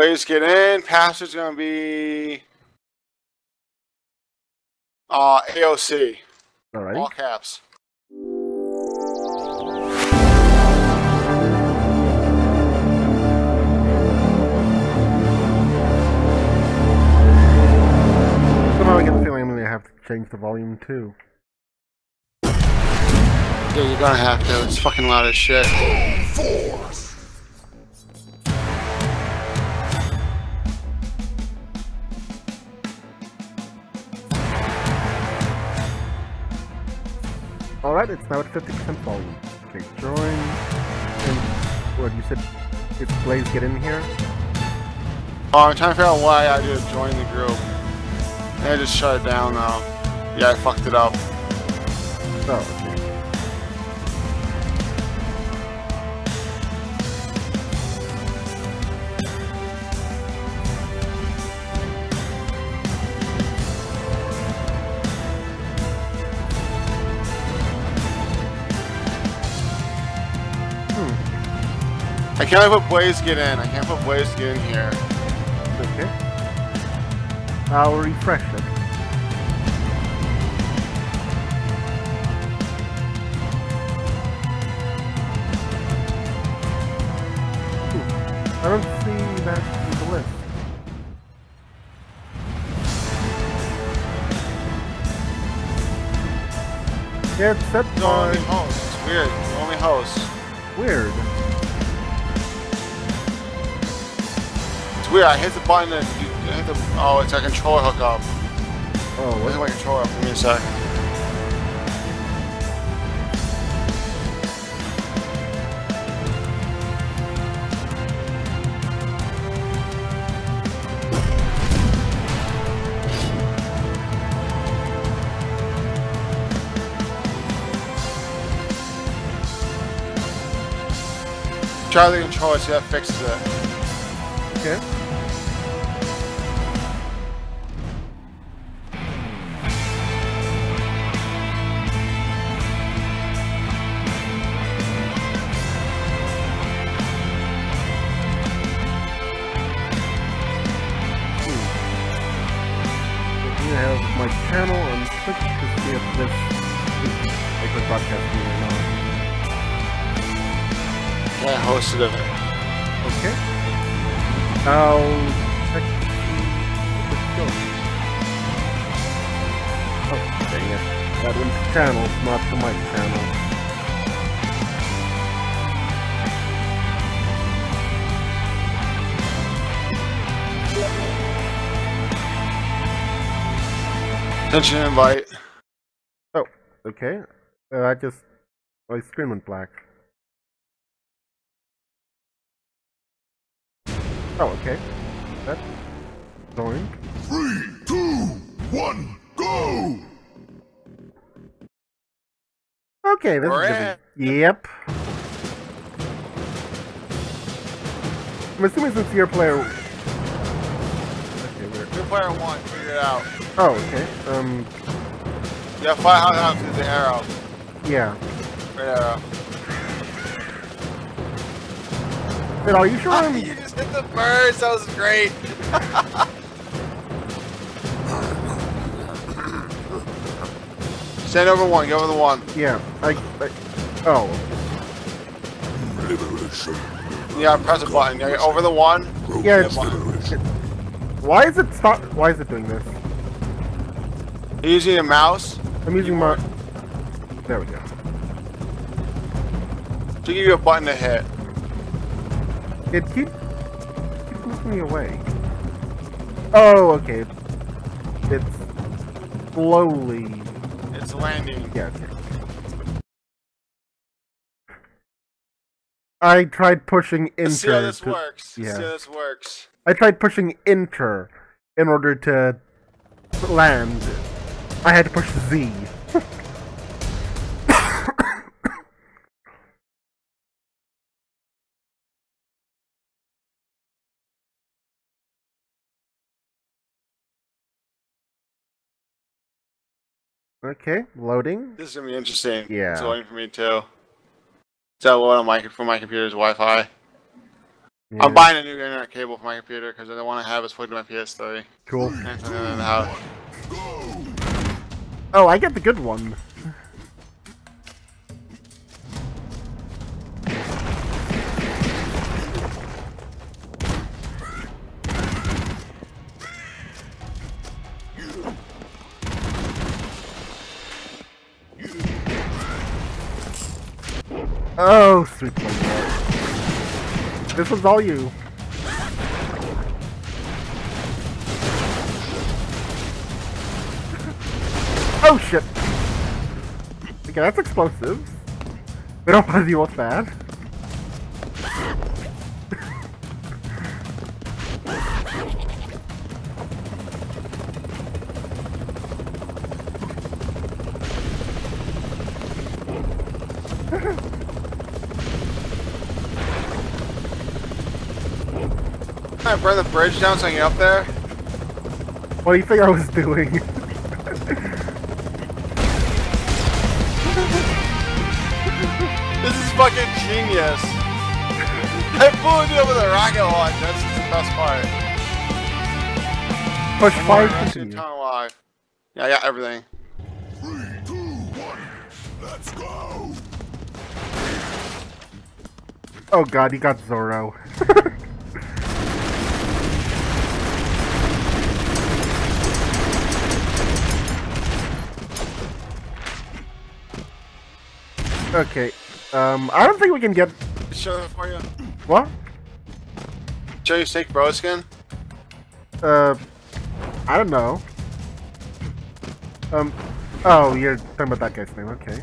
Ways get in. Password's gonna be uh, AOC. Alright. All caps. Somehow I get the feeling I'm gonna have to change the volume too. Yeah, you're gonna have to. It's fucking loud as shit. Alright, it's now at 50% volume. Okay, join. And what you said? It's Blaze get in here? Oh, I'm trying to figure out why I did join the group. I just shut it down now. Yeah, I fucked it up. Oh, can't put Blaze get in. I can't put Blaze get in here. Okay. I'll refresh it. I don't see that in the list. Yeah, it's set The only host. It's weird. Only host. Weird. It's weird. I hit the button and you I hit the. Oh, it's a controller hookup. Oh, Where's my controller? Give me a sec. Try the controller, see if that fixes it. Sent you invite. Oh, okay. Uh, I just. My screen went black. Oh, okay. That's going. Three, two, one, go! Okay, this We're is gonna be... Yep. I'm assuming since you're a player... Okay, we're... Good player one, figure it out. Oh, okay. Um, Yeah, how out through the arrow. yeah. Right arrow. But are you sure I'm... you just hit the burst, that was great. Stand over one, go over the one. Yeah, I... I... Oh. Yeah, press a button. Over the one. Yeah, it's... Why is it stop... Why is it doing this? You using a mouse I'm using my... There we go. to give you a button to hit. It keeps... keeps moving me away. Oh, okay. It's... Slowly... It's landing. Yeah, okay. I tried pushing enter. Let's see how this to- works. Let's yeah. see how this works. I tried pushing enter in order to land. I had to push Z. okay, loading. This is gonna be interesting. Yeah. It's loading for me too. Is that load on my for my computer's Wi-Fi? Yeah, I'm buying a new internet cable for my computer because the one I have is plugged to my PS3. Cool. And in the house. Oh, I get the good one. Oh, sweet boy. This was all you. Oh shit! Okay, that's explosives. We don't want to deal with that. I burn the bridge down so I can get up there. What do you think I was doing? This is fucking genius. I blew it up with a rocket launch. That's the best part. Push I'm actually continue. kind of alive. Yeah, I got everything. Three, two, one. Let's go. Oh god, you got Zorro. okay, um, I don't think we can get... Show it for you. What? Show you Snake Broskin. Uh, I don't know. Um, oh, you're talking about that guy's name, okay.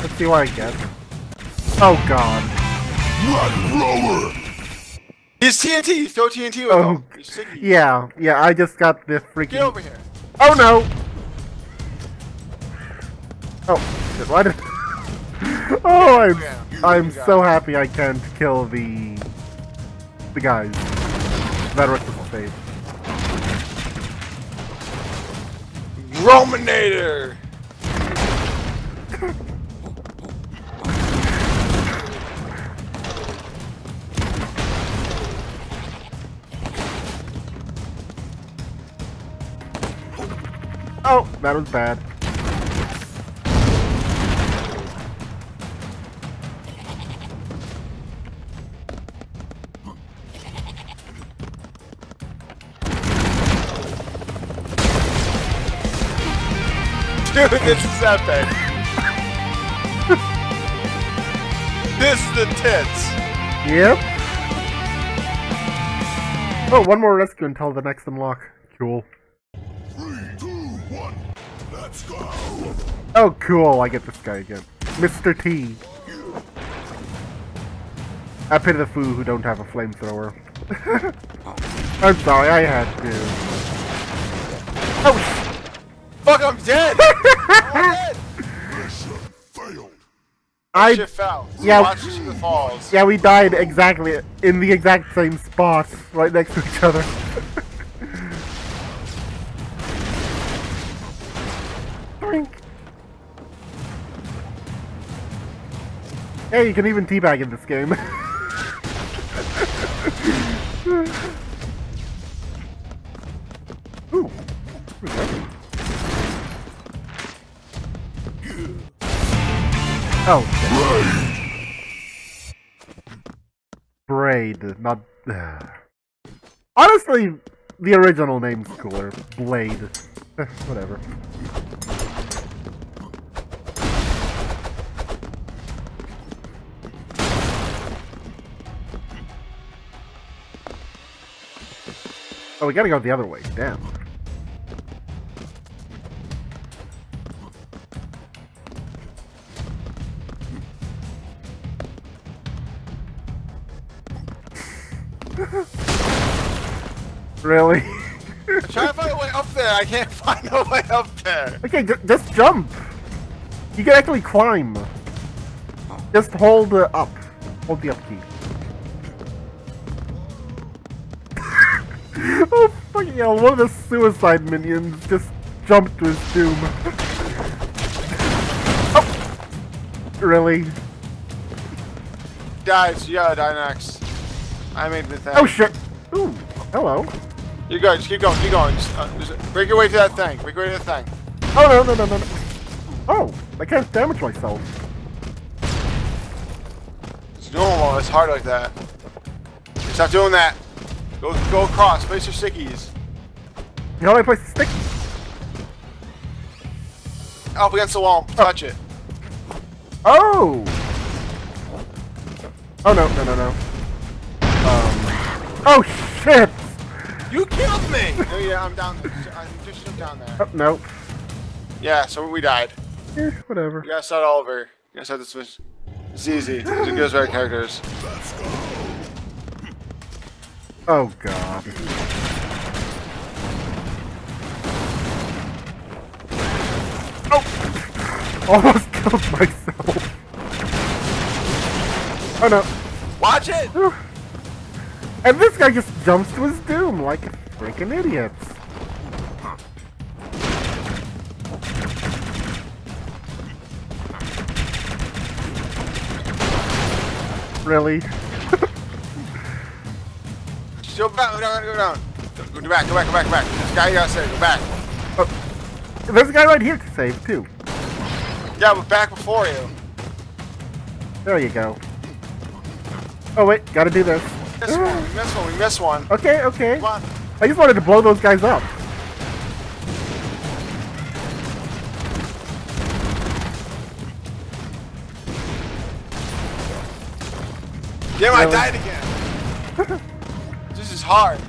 Let's see what I get. Oh god. Rat roller. He's TNT. Throw TNT with Oh. Yeah, yeah, I just got this freaking... Get over here. Oh no! Oh, shit, why did... oh, I'm, Yeah, I'm so happy I can't kill the... the guys. That rest of the. Brominator. Oh, that was bad. Dude, this is epic. this is the tits. Yep. Oh, one more rescue until the next unlock. Cool. Oh, cool, I get this guy again. Mr. T. I pity the foo who don't have a flamethrower. I'm sorry, I had to. Oh, Fuck, I'm dead. I'm dead. Mission failed. I Shit fell. yeah. The falls. yeah, we died exactly in the exact same spot, right next to each other. Hey, you can even teabag in this game. Ooh. Oh, Brade, not. Honestly, the original name's cooler. Blade. Whatever. Oh, we gotta go the other way. Damn. really? I'm to find a way up there. I can't find a way up there. Okay, just jump. You can actually climb. Just hold uh, up. Hold the up key. oh fucking hell! One of the suicide minions just jumped to his doom. Really? Guys, you gotta die next. I made the thing. Oh shit! Ooh, hello. You go, just keep going, keep going. Just, uh, just break your way to that thing. Break your way to the thing. Oh no no no no no! Oh, I can't damage myself. It's normal. It's hard like that. Stop doing that. Go, go across. Place your stickies. You know how I place the stick? Up against the wall. Touch it. Oh! Oh no no no no. Um. Oh shit! You killed me. oh yeah, I'm down. I'm just down there. Oh, no. Yeah, so we died. Eh, whatever. You gotta start all over. You gotta start this. mission. It's easy. Are good right characters. Oh god. Oh! Almost killed myself. Oh no. Watch it. And this guy just jumps to his doom like a freaking idiot. Really? Go back. Go down. Go down. Go, back. Go back. Go back. Go back. This guy you gotta save. Go back. Oh, There's a guy right here to save too. Yeah, but back before you. There you go. Oh wait, gotta do this. Miss one. We missed one. We missed one. Okay, okay. On. I just wanted to blow those guys up. Damn, I died again. hard.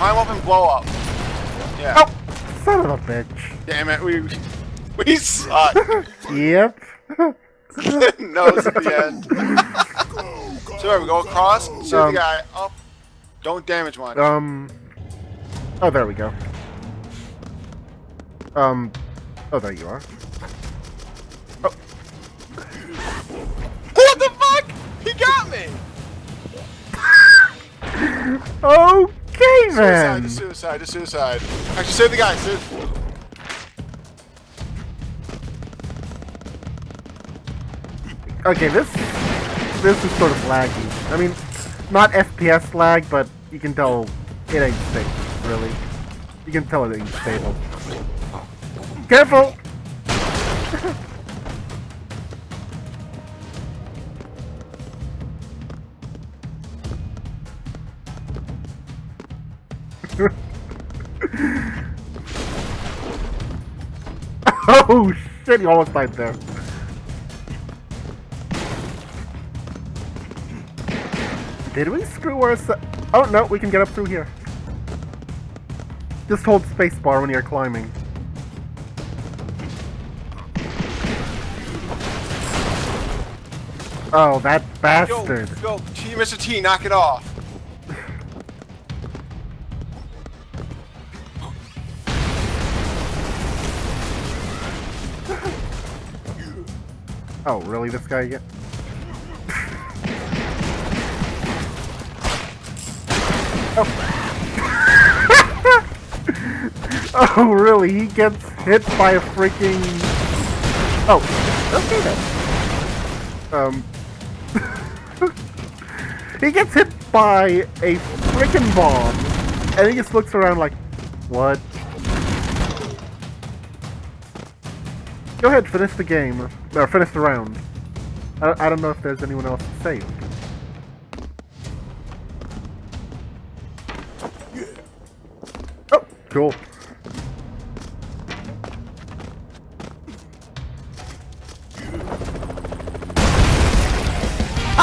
Up and blow up. Yeah. Oh, son of a bitch. Damn it. We we suck. Yep. Nose at the end. so there we go across. Save Um, the guy up. Don't damage much. Um. Oh, there we go. Um. Oh, there you are. Oh. What the fuck? He got me. Okay Suicide. then. Just suicide. Just suicide. Actually, save the guy. Save. Okay, this this is sort of laggy. I mean, not FPS lag, but you can tell it ain't stable. Really, you can tell it ain't stable. Careful! Oh shit! You almost died there. Did we screw ourselves? Oh no, we can get up through here. Just hold spacebar when you're climbing. Oh, that Yo, bastard. yo, T, Mr. T, knock it off. Oh, really? This guy again? oh. oh, really? He gets hit by a freaking. Oh, okay then. Um. he gets hit by a freaking bomb, and he just looks around like, what? Go ahead, finish the game. Or finish the round. I, I don't know if there's anyone else to save. Oh, cool.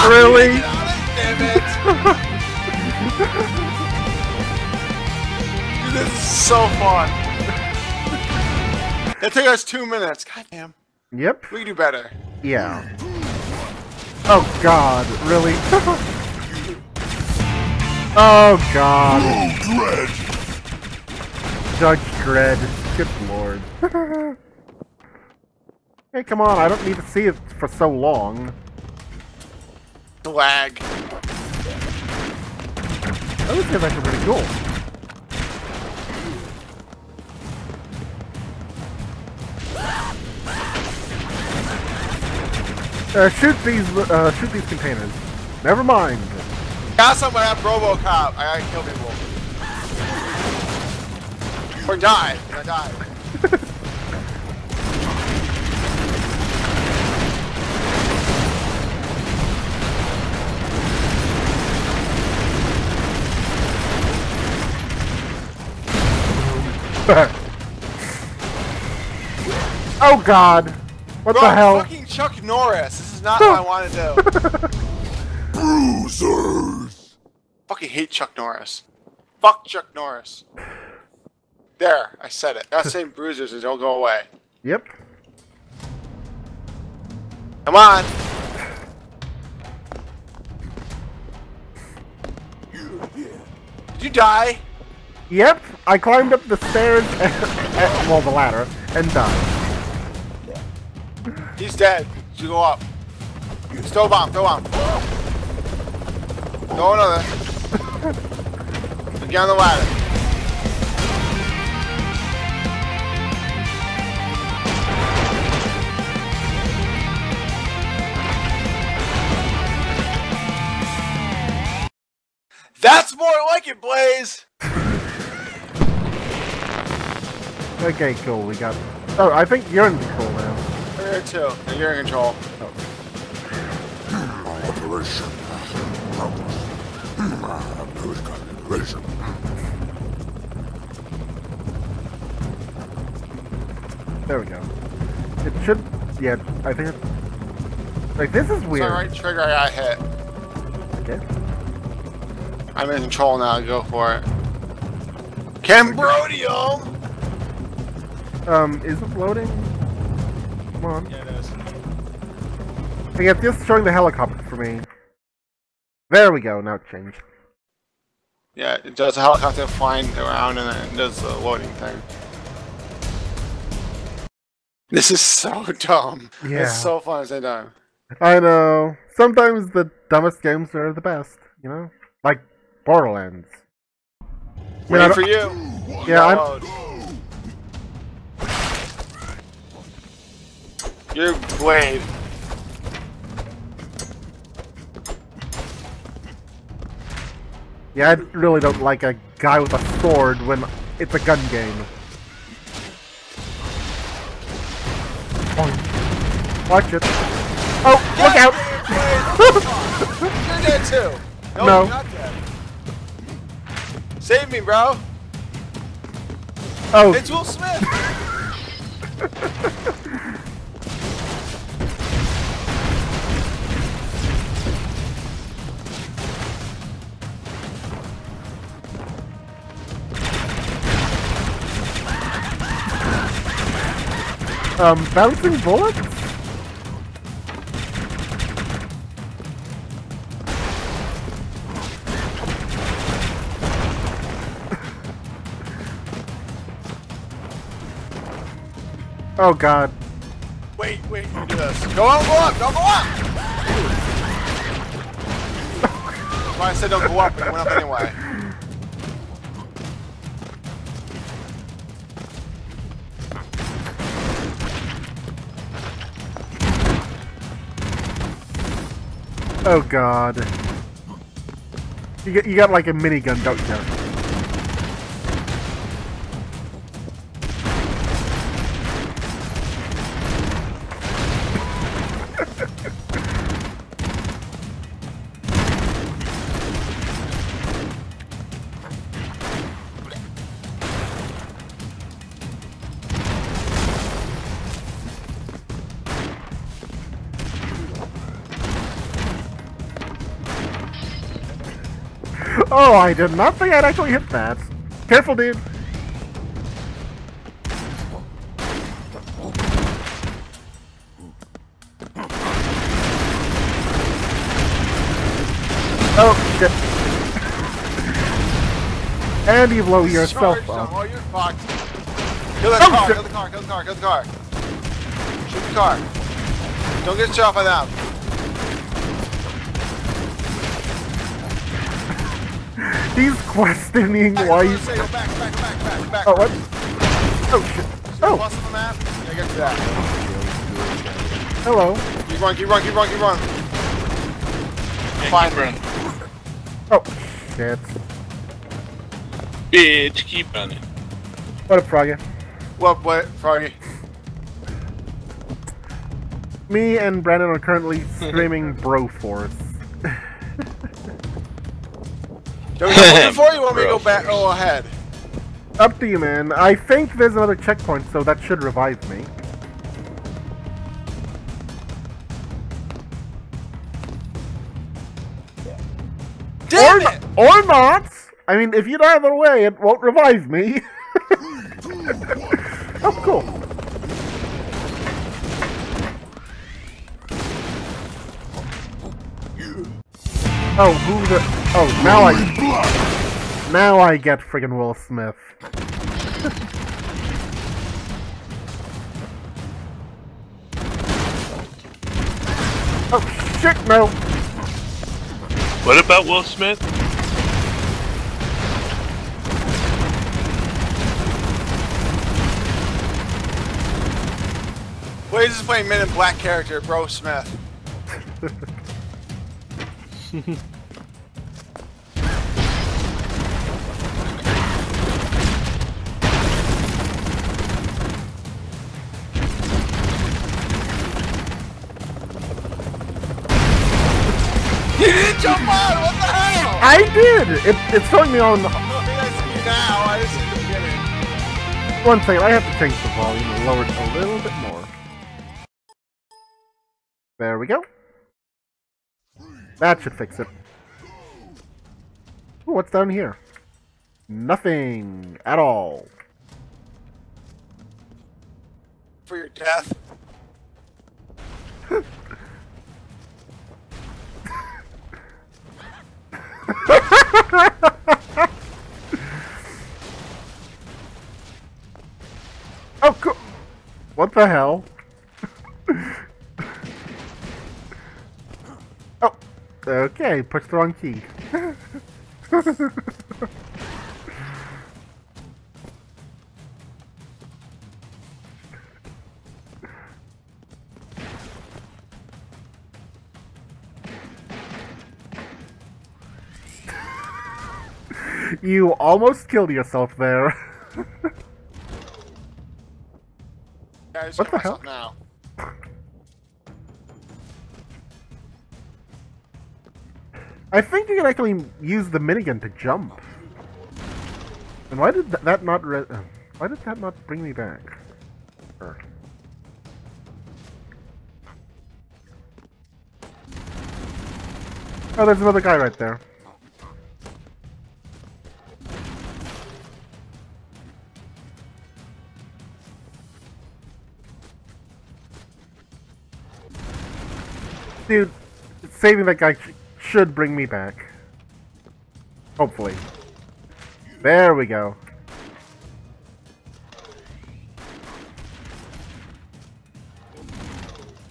Really? This is so fun. It took us two minutes. God damn. Yep. We do better. Yeah. Oh god, really? oh god. Dread. Judge Dredd. Good lord. hey, come on, I don't need to see it for so long. Lag. Oh, this is actually pretty cool. Uh, shoot these, uh, shoot these containers. Never mind. Got someone at Robocop. I gotta kill people. Or die. I die. oh god! What Bro, the hell? Fucking Chuck Norris. This is not what I want to do. Bruisers. fucking hate Chuck Norris. Fuck Chuck Norris. There, I said it. Not saying bruisers and don't go away. Yep. Come on. Did you die? Yep, I climbed up the stairs, and, and- well, the ladder, and died. He's dead. You go up. Throw bomb, throw bomb. Throw another. Get on the ladder. That's more like it, Blaze! Okay, cool, we got... Oh, I think you're in control now. You're here too. and You're in control. Operation. Operation. There we go. It should... Yeah, I think it's... Like, this is It's weird. alright, trigger, I got hit. Okay. I'm in control now, go for it. Cambrodium! Um, is it loading? Come on. Yeah, it is. Okay, it's just showing the helicopter for me. There we go, now it changed. Yeah, it does a helicopter flying around and then it does the loading thing. This is so dumb. Yeah. It's so fun at the same time. I know. Sometimes the dumbest games are the best, you know? Like Borderlands. I mean, Waiting don't- for you. Yeah, I'm, You're Blade. yeah, I really don't like a guy with a sword when it's a gun game. Watch it. Oh, look out! You're dead too. No, No. you're not dead. Save me, bro. Oh, It's Will Smith. um, bouncing bullets? Oh god. Wait, wait, you do this. Go on, go up, don't go up! That's why I said don't go up, but you went up anyway. Oh god. You got, you got like a minigun, don't you? Did not think I'd actually hit that. Careful, dude. Oh, shit. and you blow yourself Charge up. Oh, you're fucked. Kill that Oh, car, shit. kill the car, kill the car, kill the car. Shoot the car. Don't get shot by them. He's questioning Back, why I'm he's... say, back, back, back, back, back. Oh, what? Oh, shit. Oh, plus on the map? Yeah, get to that. hello. You keep run, keep run, keep run, keep run. Yeah, Fine. keep running. Oh, shit. Bitch, keep running. What up, Froggy? What, what, Froggy? Me and Brandon are currently streaming Broforce. Do we have one before you want me to go back? first. Oh, ahead. Up to you, man. I think there's another checkpoint, so that should revive me. Damn or, it! or not! I mean, if you die either way, it won't revive me. oh, cool. Oh, who the... Oh, now I... Now I get friggin' Will Smith. oh, shit, no! What about Will Smith? Wait, he's just playing Men in Black character, Bro Smith. jump on! What the hell? I did! It, it's showing me on... No, I see you now. I see the beginning. One second, I have to change the volume and lower it a little bit more. There we go. That should fix it. Ooh, what's down here? Nothing at all. For your death. Oh, cool. What the hell? oh, okay. Push the wrong key. you almost killed yourself there. Yeah, What the hell? now. I think you can actually use the minigun to jump. And why did th that not re- uh, why did that not bring me back? Er. Oh, there's another guy right there. Dude, saving that guy sh should bring me back. Hopefully. There we go.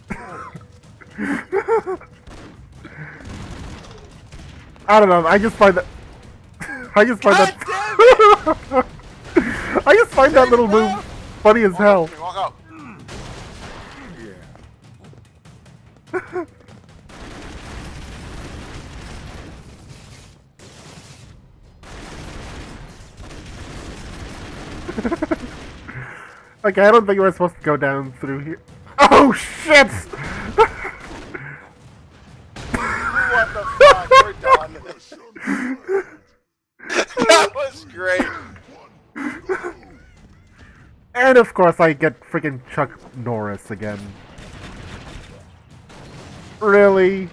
I don't know. I just find that. I just find God that. I just find that little move funny as hell. Walk out. Walk out. Okay, I don't think we're supposed to go down through here. Oh shit! What the fuck? We're done. that was great. and of course, I get freaking Chuck Norris again. Really?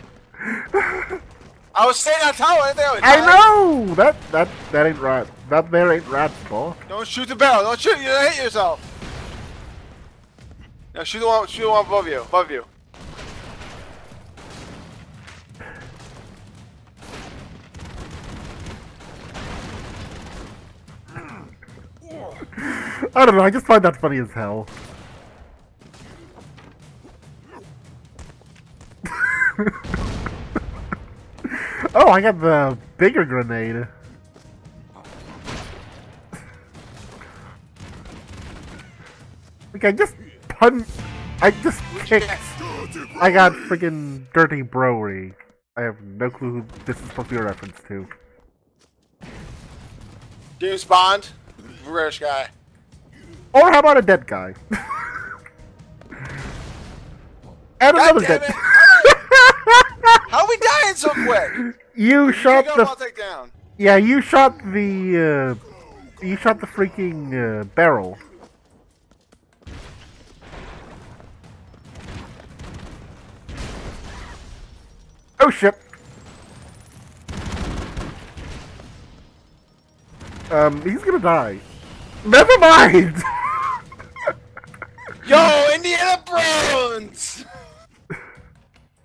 I was staying on top. I, think I, would I know that that that ain't right. That there ain't right, boy. Don't shoot the barrel. Don't shoot. You hit yourself. No, shoot the one. Shoot the one above you. Above you. I don't know. I just find that funny as hell. oh, I got the bigger grenade. Okay, just pun. I just kicked. I got freaking Dirty Brory. I have no clue who this is supposed to be a reference to. James Bond, British guy. Or how about a dead guy? and God another dead. it! How are we dying so quick? You shot Pick the down. yeah. You shot the uh, you shot the freaking uh, barrel. Oh shit. Um, he's gonna die. Never mind. Yo, Indiana Brones!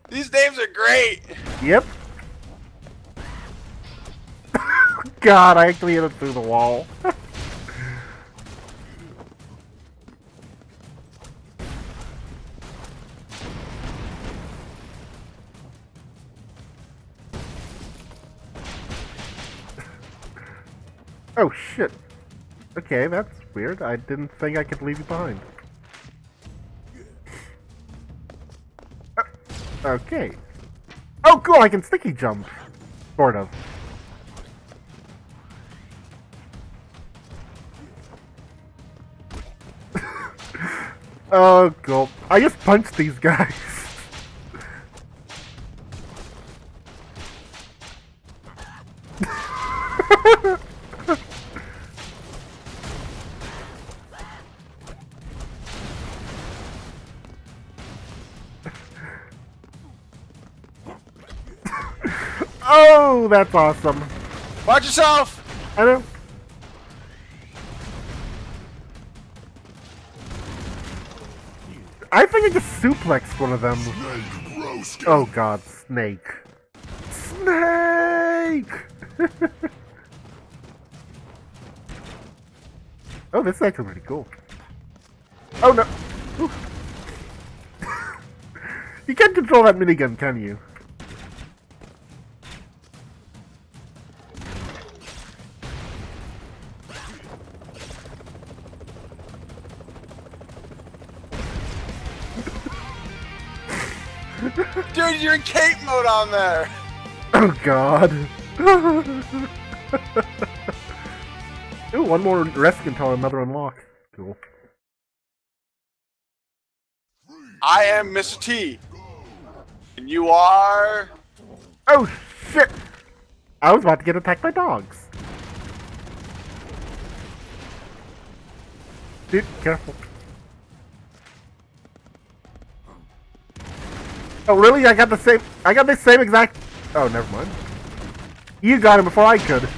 These names are great. Yep. God, I actually hit it through the wall. Oh shit. Okay, that's weird. I didn't think I could leave you behind. Uh, Okay. Oh, cool! I can sticky jump. Sort of. oh, cool. I just punched these guys. That's awesome. Watch yourself. I know. I think I just suplexed one of them. Oh god, snake. Snake! oh, this is actually pretty cool. Oh no! You can't control that minigun, can you? Cape mode on there. Oh god. Ooh, one more rest until another unlock. Cool. I am Mr. T. And you are... Oh shit! I was about to get attacked by dogs. Dude, careful. Oh really? I got the same I got the same exact Oh never mind. You got him before I could.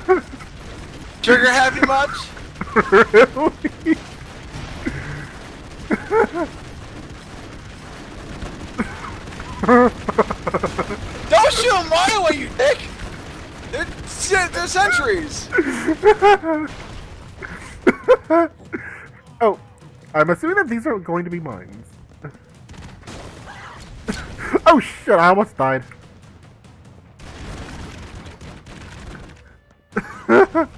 Trigger happy much? really? Don't shoot them my you dick! They're, they're centuries! oh, I'm assuming that these are going to be mines. oh shit, I almost died.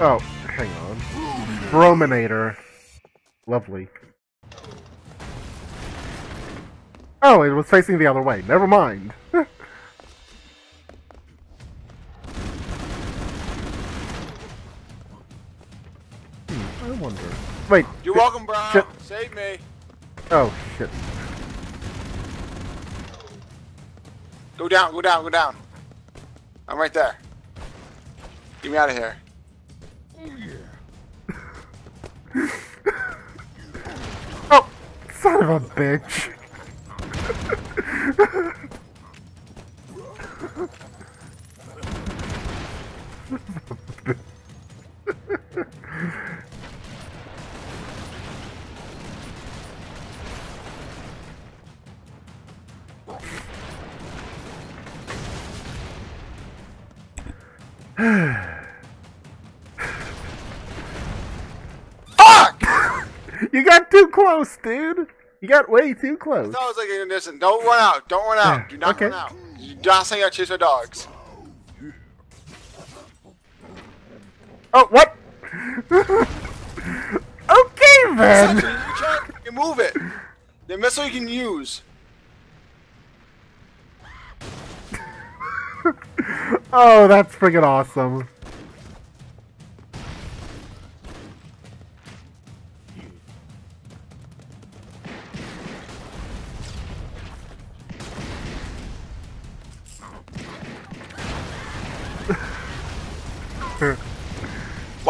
oh. Brominator. Lovely. Oh, it was facing the other way. Never mind. hmm, I wonder. Wait. You're welcome, bro. Shit. Save me. Oh, shit. Go down, go down, go down. I'm right there. Get me out of here. Son of a bitch. close, dude. You got way too I close. it was like an innocent. Don't run out. Don't run out. Do not Okay. run out. You not say you gotta chase our dogs. Oh, what? okay then. Actually, you try you move it. The missile you can use. Oh, that's freaking awesome.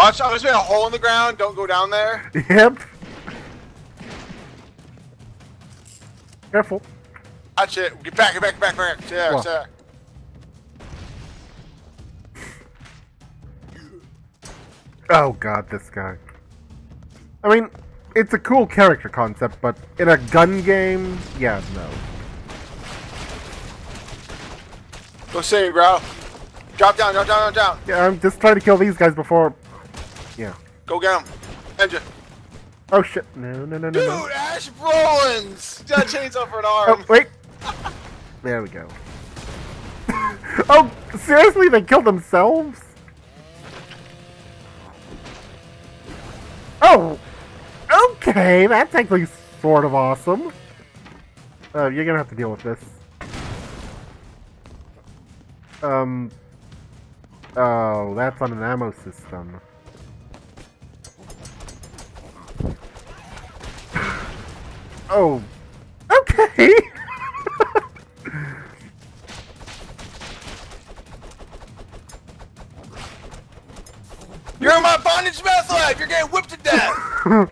Watch out, there's been a hole in the ground. Don't go down there. Yep. Careful. Watch it. Get back, get back, get back, get back. There. Oh god, this guy. I mean, it's a cool character concept, but in a gun game, yeah, no. Go save bro. Drop down, drop down, drop down. Yeah, I'm just trying to kill these guys before. Yeah. Go get him. Engine. Oh shit! No, no, no, no, Dude, no. Ash Brolins! Got chainsaw for an Oh arm. wait. There we go. oh, seriously? They killed themselves? Oh, okay. That's actually sort of awesome. Uh, you're gonna have to deal with this. Um. Oh, that's on an ammo system. Oh. Okay. You're in my bondage meth lab! You're getting whipped to death! oh.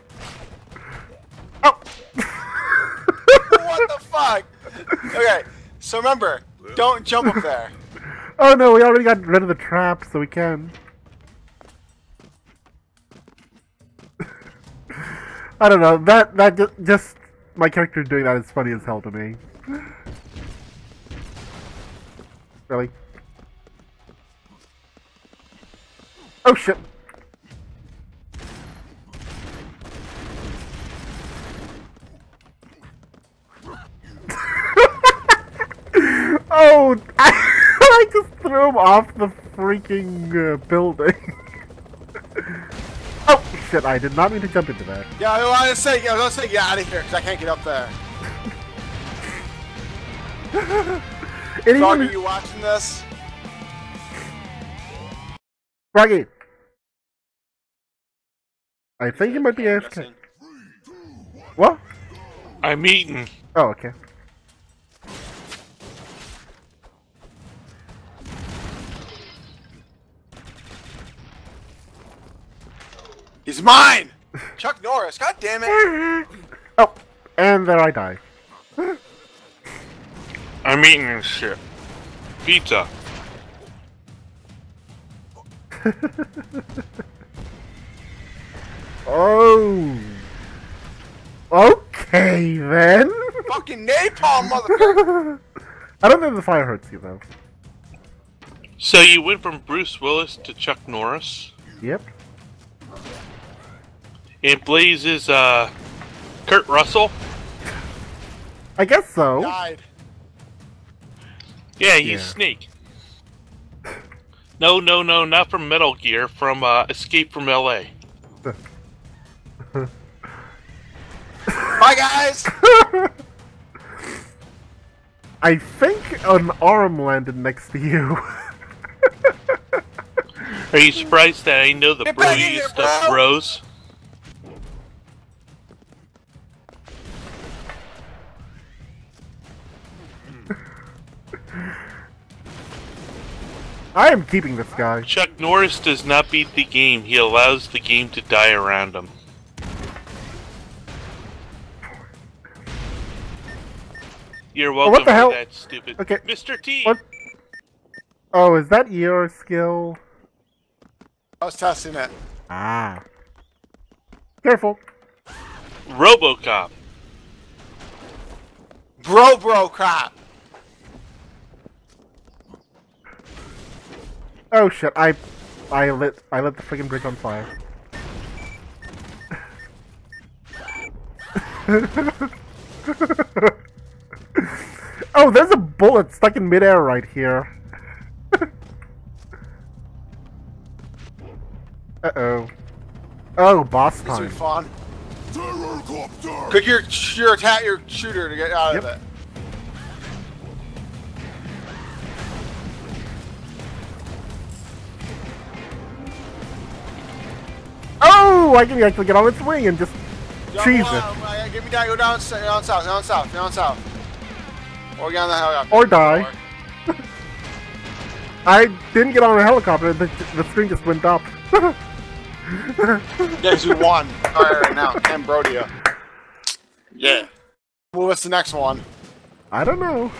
what the fuck? Okay, so remember, don't jump up there. oh no, we already got rid of the trap, so we can. I don't know. That that just my character doing that is funny as hell to me. Really? Oh shit! oh, I, just threw him off the freaking uh, building. shit! I did not mean to jump into that. Yeah, I was gonna say, I was gonna say get out of here because I can't get up there. It Dog, are you watching this? Froggy. I think he might be I'm AFK. What? I'm eating. Oh, okay. He's mine! Chuck Norris, god damn it! Oh, and there I die. I'm eating this shit. Pizza. Oh. Okay then. Fucking napalm, motherfucker! I don't think the fire hurts you though. So you went from Bruce Willis to Chuck Norris, Yep. And Blaze is uh, Kurt Russell. I guess so. Died. Yeah, he's Yeah. Snake. No, no, no, not from Metal Gear. From uh, Escape from L.A. Bye, guys! I think an arm landed next to you. Are you surprised that I know the Get back in Brody here, stuff, bro! bros? I am keeping this guy. Chuck Norris does not beat the game. He allows the game to die around him. You're welcome what the hell? that stupid. Okay, Mr. T. What? Oh, is that your skill? I was testing it. Ah. Careful. RoboCop. Bro, bro, crap. Oh shit! I, I lit, I lit the freaking bridge on fire. oh, there's a bullet stuck in midair right here. Uh-oh. Oh, boss This will be fun. Terror! Click your your attack your shooter to get out of it. Oh, I can actually get on its wing and just Jump cheese on, it. uh, Give me down. Go down. s- Down south. Down south. Down south. Or get on the helicopter. Or die. I didn't get on a helicopter, the, the string just went up. Guess who won? All right, right now, Cambrodia. Yeah. Well, what's the next one? I don't know.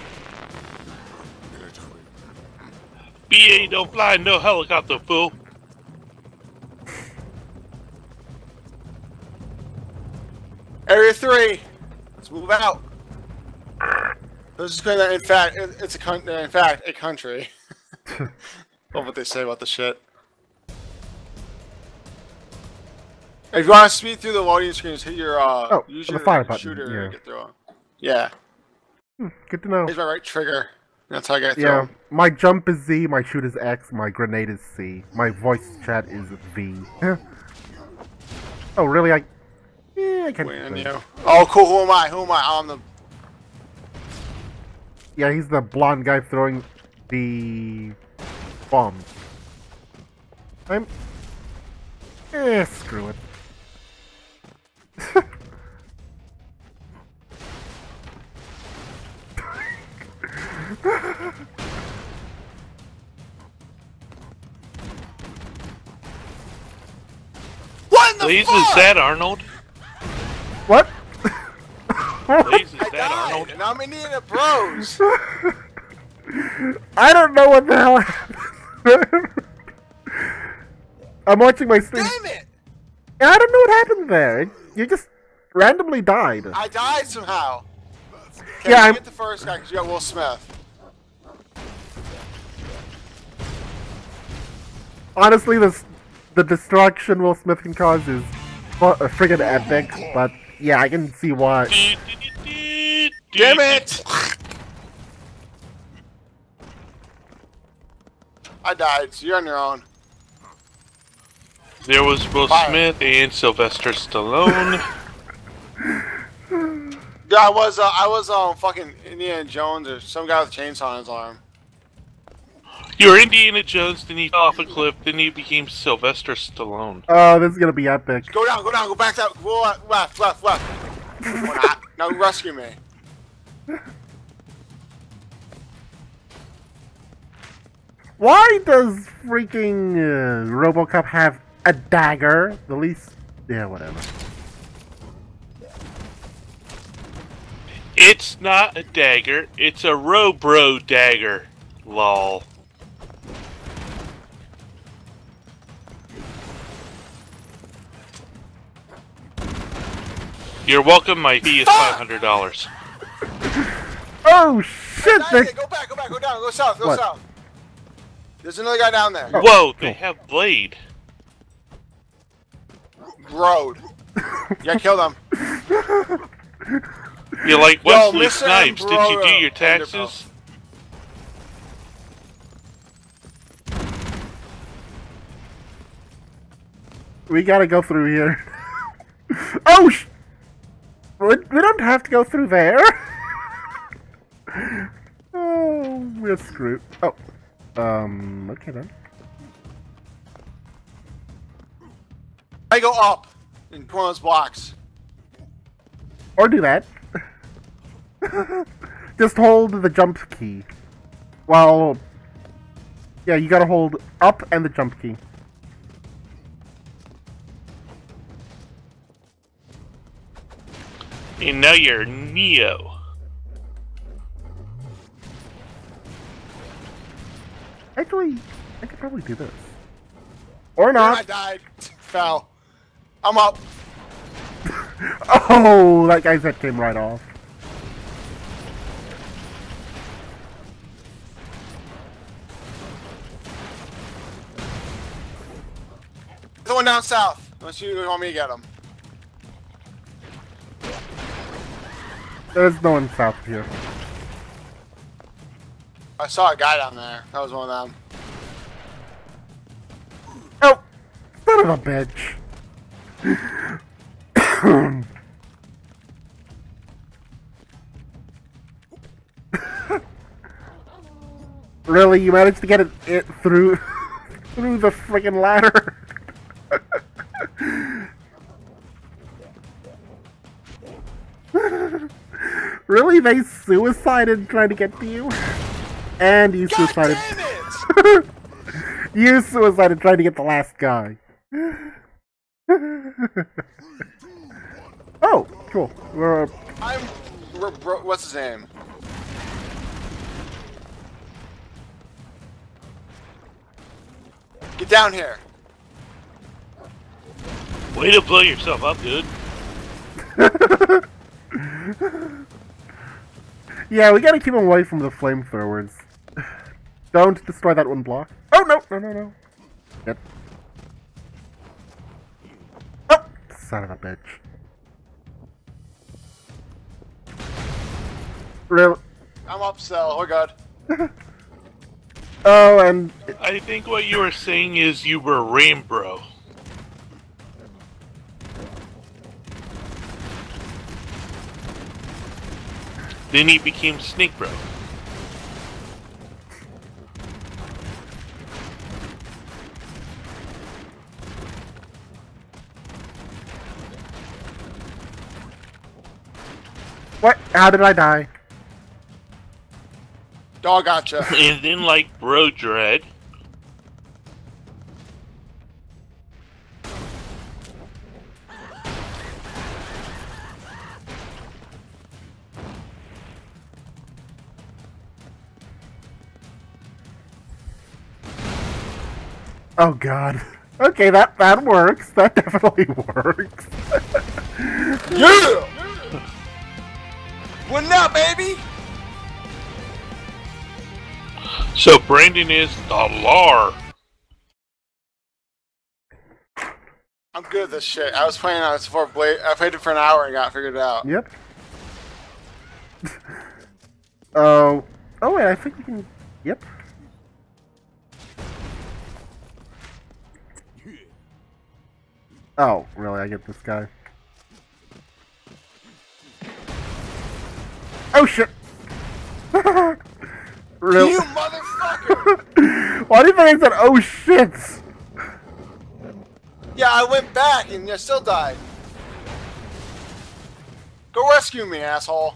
BA don't fly no helicopter, fool. Area three. Let's move out. This is going to, in fact, it- it's a coun- in fact a country. Love what they say about the shit. If you want to speed through the loading screens, hit your uh, Oh, use your fire button, shooter yeah. get through. Yeah, Hmm, Good to know. here's my right trigger. That's how I get through. Yeah, my jump is Z, my shoot is X, my grenade is C, my voice chat is V. oh, really? I. Yeah, I can. You. Oh, cool. Who am I? Who am I? I'm the. Yeah, he's the blonde guy throwing the bombs. I'm. Eh, screw it. What in the Please, fuck? is that Arnold? What? Please, is I that died, Arnold? and I'm Indiana Bros. I don't know what the hell happened. I'm watching my stream. Damn it! and I don't know what happened there. You just randomly died. I died somehow. Okay, Yeah, I'm- get the first guy because you got Will Smith. Honestly, this the destruction Will Smith can cause is fu- friggin' epic. But yeah, I can see why. Damn it! I died, so you're on your own. There was Will Fire. Smith and Sylvester Stallone. Yeah, I was, uh, I was, um, fucking Indiana Jones or some guy with a chainsaw on his arm. You were Indiana Jones, then you fell off a cliff, then you became Sylvester Stallone. Oh, this is gonna be epic. Go down, go down, go back down, go left, left, left, left. Go not. Now rescue me. Why does freaking uh, RoboCop have a dagger? The least, yeah, whatever. It's not a dagger, it's a Robro dagger. Lol. You're welcome, my fee is ah! $500. Oh shit! Died They. Go back, go back, go down, go south, go What? south. There's another guy down there. Oh. Whoa, they have Blade. Road. Yeah, kill them. You're like Yo, Wesley Mr. Snipes, did you do your taxes? we gotta go through here. oh sh! We, don't have to go through there. oh, we're screwed. Oh, um, okay then. I go up in those blocks. Or do that. Just hold the jump key. Well, yeah, you gotta hold up and the jump key. And now you're Neo. Actually, I could probably do this. Or not. I died. Fell. I'm up. Oh, that guy's head came right off. The one down south. Unless you want me to get him. There's no one south of here. I saw a guy down there. That was one of them. Oh! Son of a bitch! really? You managed to get it, it through through the freaking ladder? really? They suicided trying to get to you? And you God suicided. damn it! you suicided trying to get the last guy. oh, cool. We're, I'm. we're bro- What's his name? Get down here. Way to blow yourself up, dude. yeah, we gotta keep him away from the flamethrowers. Don't destroy that one block. Oh, no, no, no, no. Yep. Oh, son of a bitch. Real. I'm up, cell. Oh god. Oh, and I think what you were saying is you were Rambro. Then he became Snake Bro. what? How did I die? Dog gotcha. And then, like Bro Dredd, Oh god. Okay, that that works. That definitely works. yeah! What now, baby? so Brandon is the Lar. I'm good at this shit. I was playing on it before Blade. I played it for an hour and got it figured out. Yep. Oh. oh wait, I think we can. Yep. Oh, really? I get this guy. Oh shit! really? You motherfucker! Why do you think I said oh shit? yeah, I went back and I still died. Go rescue me, asshole.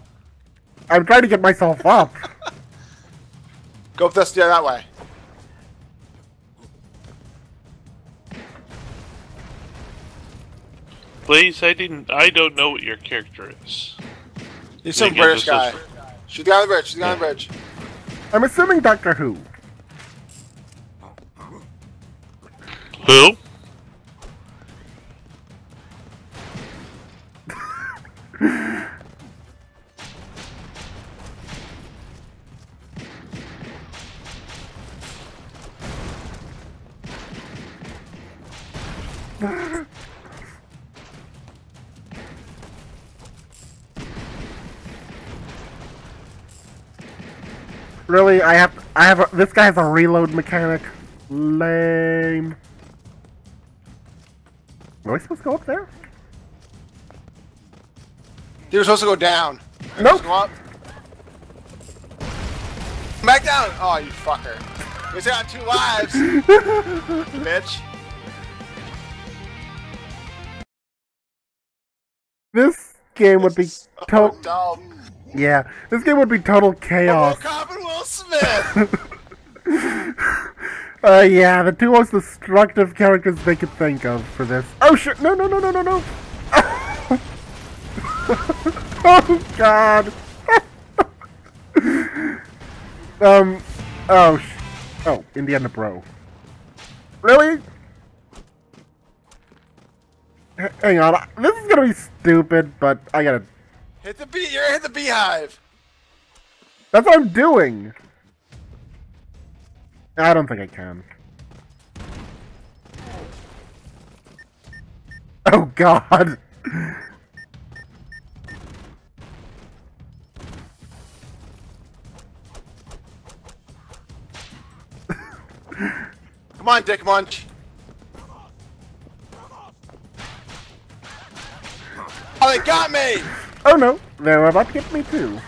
I'm trying to get myself up. Go up this, yeah, that way. Blaze, I didn't. I don't know what your character is. He's some British guy. is- Shoot the guy on the bridge. Shoot the guy on the bridge. I'm assuming Doctor Who. Who? Really? I have. I have. A, this guy has a reload mechanic. Lame. Are we supposed to go up there? He was supposed to go down. Nope. Go up. Back down! Oh, you fucker. He's got two lives, bitch. This game would be So dumb. Yeah, this game would be total chaos. Robocop Will Smith! Uh, yeah, the two most destructive characters they could think of for this. Oh shit! No, no, no, no, no, no! oh god! um, oh, sh- oh, Indiana Bro. Really? H- hang on, this is gonna be stupid, but I gotta. Hit the bee. You're in the beehive. That's what I'm doing. I don't think I can. Oh god! Come on, Dick Munch! Oh, they got me! Oh no, they're about to get me too.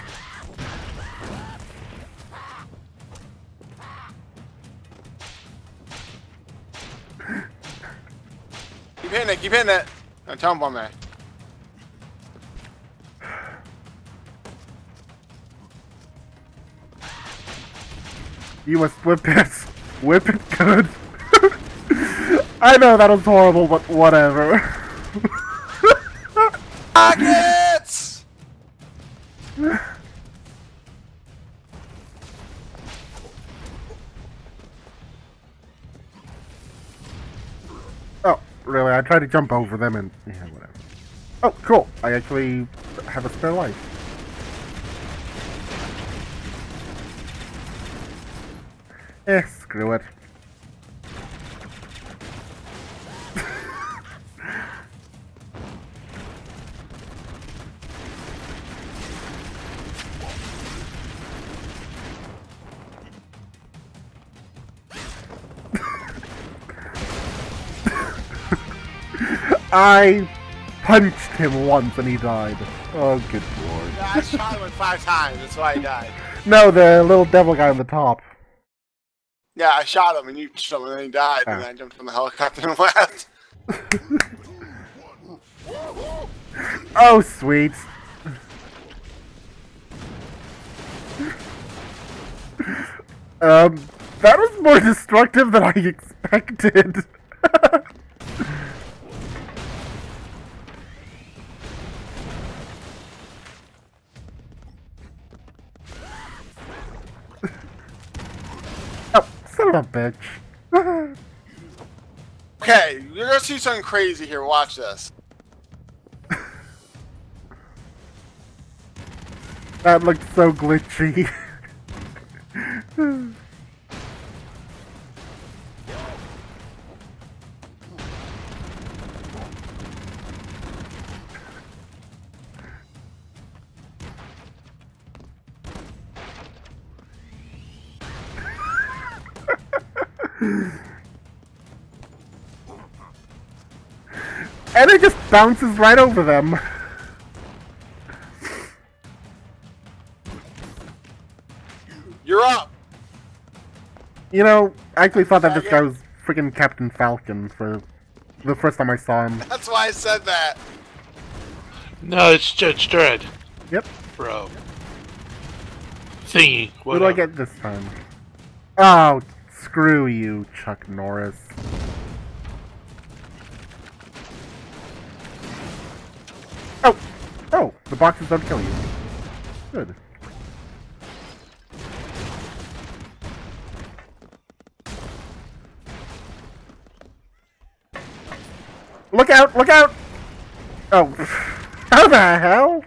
Keep hitting it, keep hitting it. Don't tell on me. You must whip it. Whip it good. I know that was horrible, but whatever. Oh, really? I tried to jump over them and yeah, whatever. Oh, cool. I actually have a spare life. Eh, screw it. I punched him once and he died. Oh, good lord. Yeah, I shot him five times, that's why he died. No, the little devil guy on the top. Yeah, I shot him and you shot him and then he died, and Oh. then I jumped from the helicopter and left. Oh, sweet. Um, that was more destructive than I expected. son of a bitch. Okay, you're gonna see something crazy here, watch this. That looked so glitchy. and it just bounces right over them. You're up! You know, I actually thought that this guy was freaking Captain Falcon for the first time I saw him. That's why I said that. No, it's Judge Dredd, Yep. bro. Thingy. What do I get this time? Oh, screw you, Chuck Norris. Oh! Oh, the boxes don't kill you. Good. Look out! Look out! Oh, how the hell?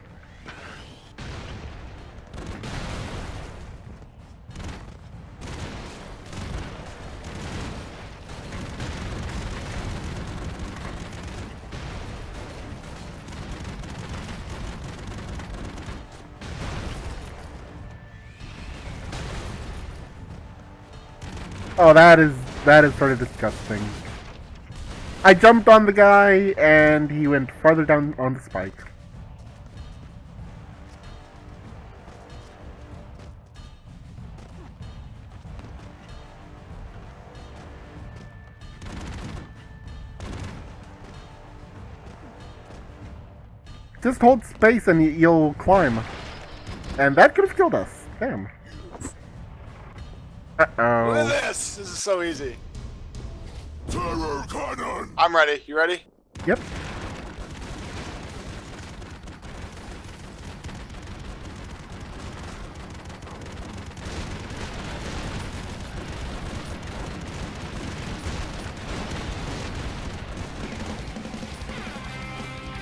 Oh, that is that is sort of disgusting. I jumped on the guy and he went farther down on the spike. Just hold space and you'll climb. And that could have killed us. Damn. Look at this! This is so easy. Terror cannon! I'm ready. You ready? Yep.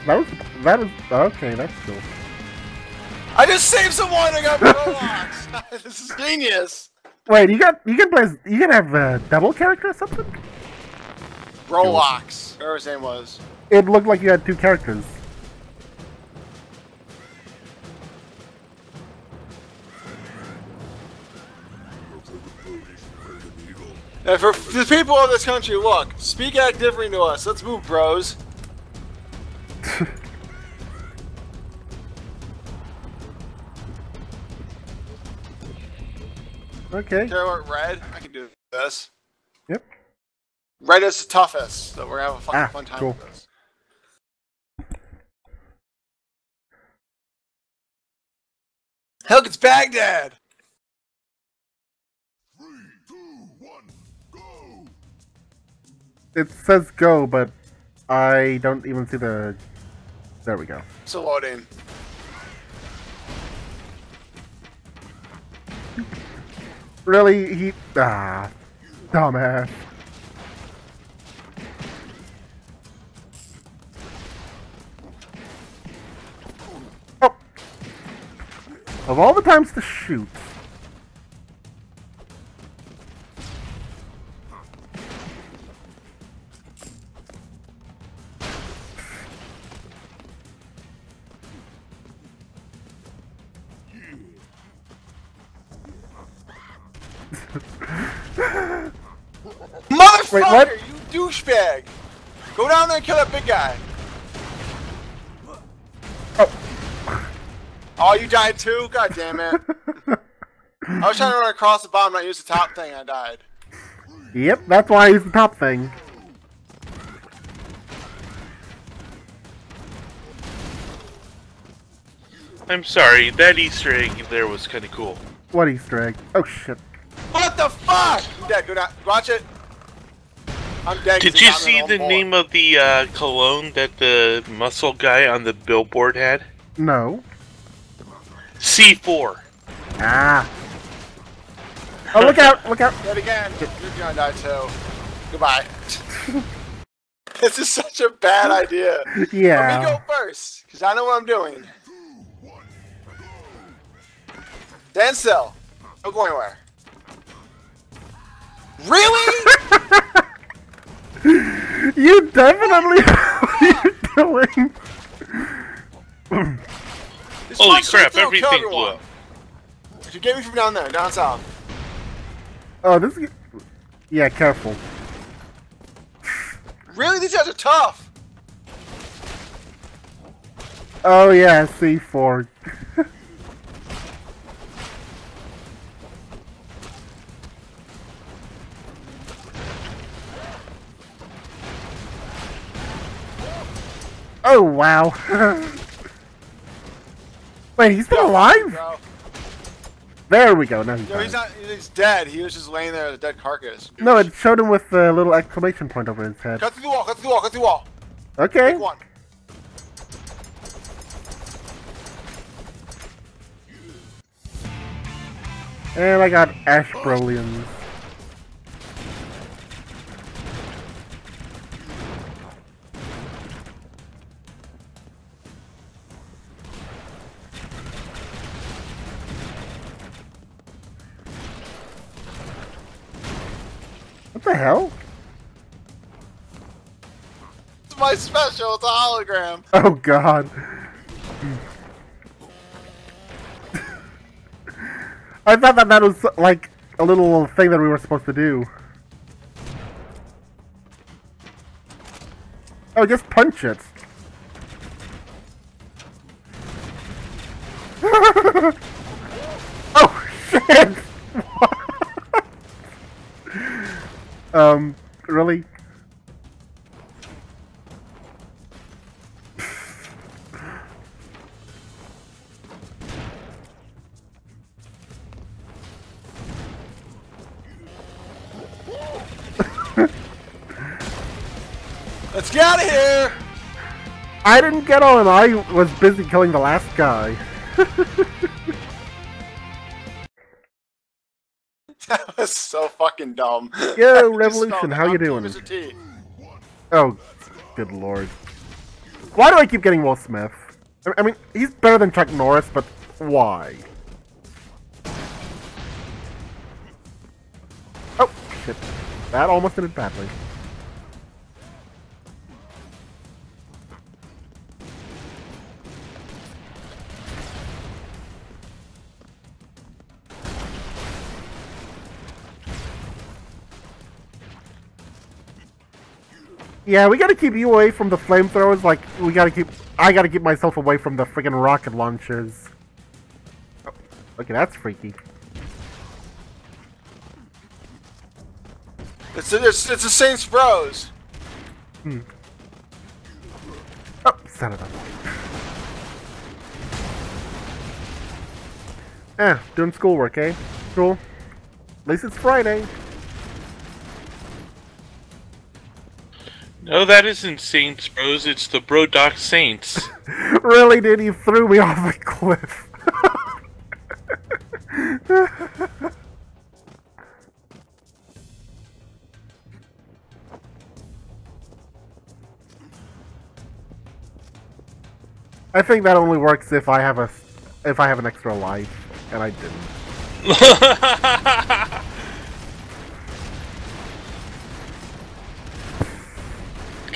That was that was okay. That's cool. I just saved someone! I got Roblox! this is genius! Wait, you got you can play you can have a double character or something? Rolox, whatever his name was. It looked like you had two characters. And for the people of this country, look, speak act differently to us. Let's move, bros. Okay. About red? I can do this. Yep. Red is the toughest, so we're gonna have a fucking Ah, fun time cool. with this. Look, it's Baghdad! Three, two, one, go! It says go, but I don't even see the. There we go. So loading. Really? He. Ah. Dumbass. Oh! Of all the times to shoot. Down there and kill that big guy. Oh. Oh, you died too? God damn it. I was trying to run across the bottom, not use the top thing, I died. Yep, that's why he's the top thing. I'm sorry, that Easter egg there was kind of cool. What Easter egg? Oh shit. What the fuck? I'm dead, go down. Watch it. I'm dead. 'cause Did you see the board. name of the uh, cologne that the muscle guy on the billboard had? No. C4. Ah. Oh, look out! Look out! Dead again. You're gonna die too. Goodbye. this is such a bad idea. Yeah. Let me go first, because I know what I'm doing. Stand still. Don't go anywhere. Really? You definitely know what you're doing. This Holy crap, thing will kill everything blew up. If you get me from down there, down south. Oh, this is. Yeah, careful. Really? These guys are tough. Oh yeah, C4. Oh wow. Wait, he's still alive? Bro. There we go. Now he's, No, he's not. He's dead. He was just laying there as a dead carcass. No, it showed him with a little exclamation point over his head. Cut through the wall. Cut through the wall. Cut through the wall. Okay. Take one. And I got Ash Brolliams. The hell? It's my special. It's a hologram. Oh god. I thought that that was like a little thing that we were supposed to do. Oh, just punch it. oh shit! Um, really? Let's get out of here. I didn't get on. I was busy killing the last guy. That was so fucking dumb. Yo, Revolution, how you doing? Oh, good lord. Why do I keep getting Will Smith? I- I mean, he's better than Chuck Norris, but why? Oh, shit. That almost ended badly. Yeah, we gotta keep you away from the flamethrowers. Like we gotta keep. I gotta keep myself away from the freaking rocket launchers. Oh, okay, that's freaky. It's it's, it's the Saints Bros. Oh, son of a. Eh, doing schoolwork, eh? Cool. At least it's Friday. No, that isn't Saints Bros. It's the Brodock Saints. really, dude, you threw me off a cliff. I think that only works if I have a if I have an extra life, and I didn't.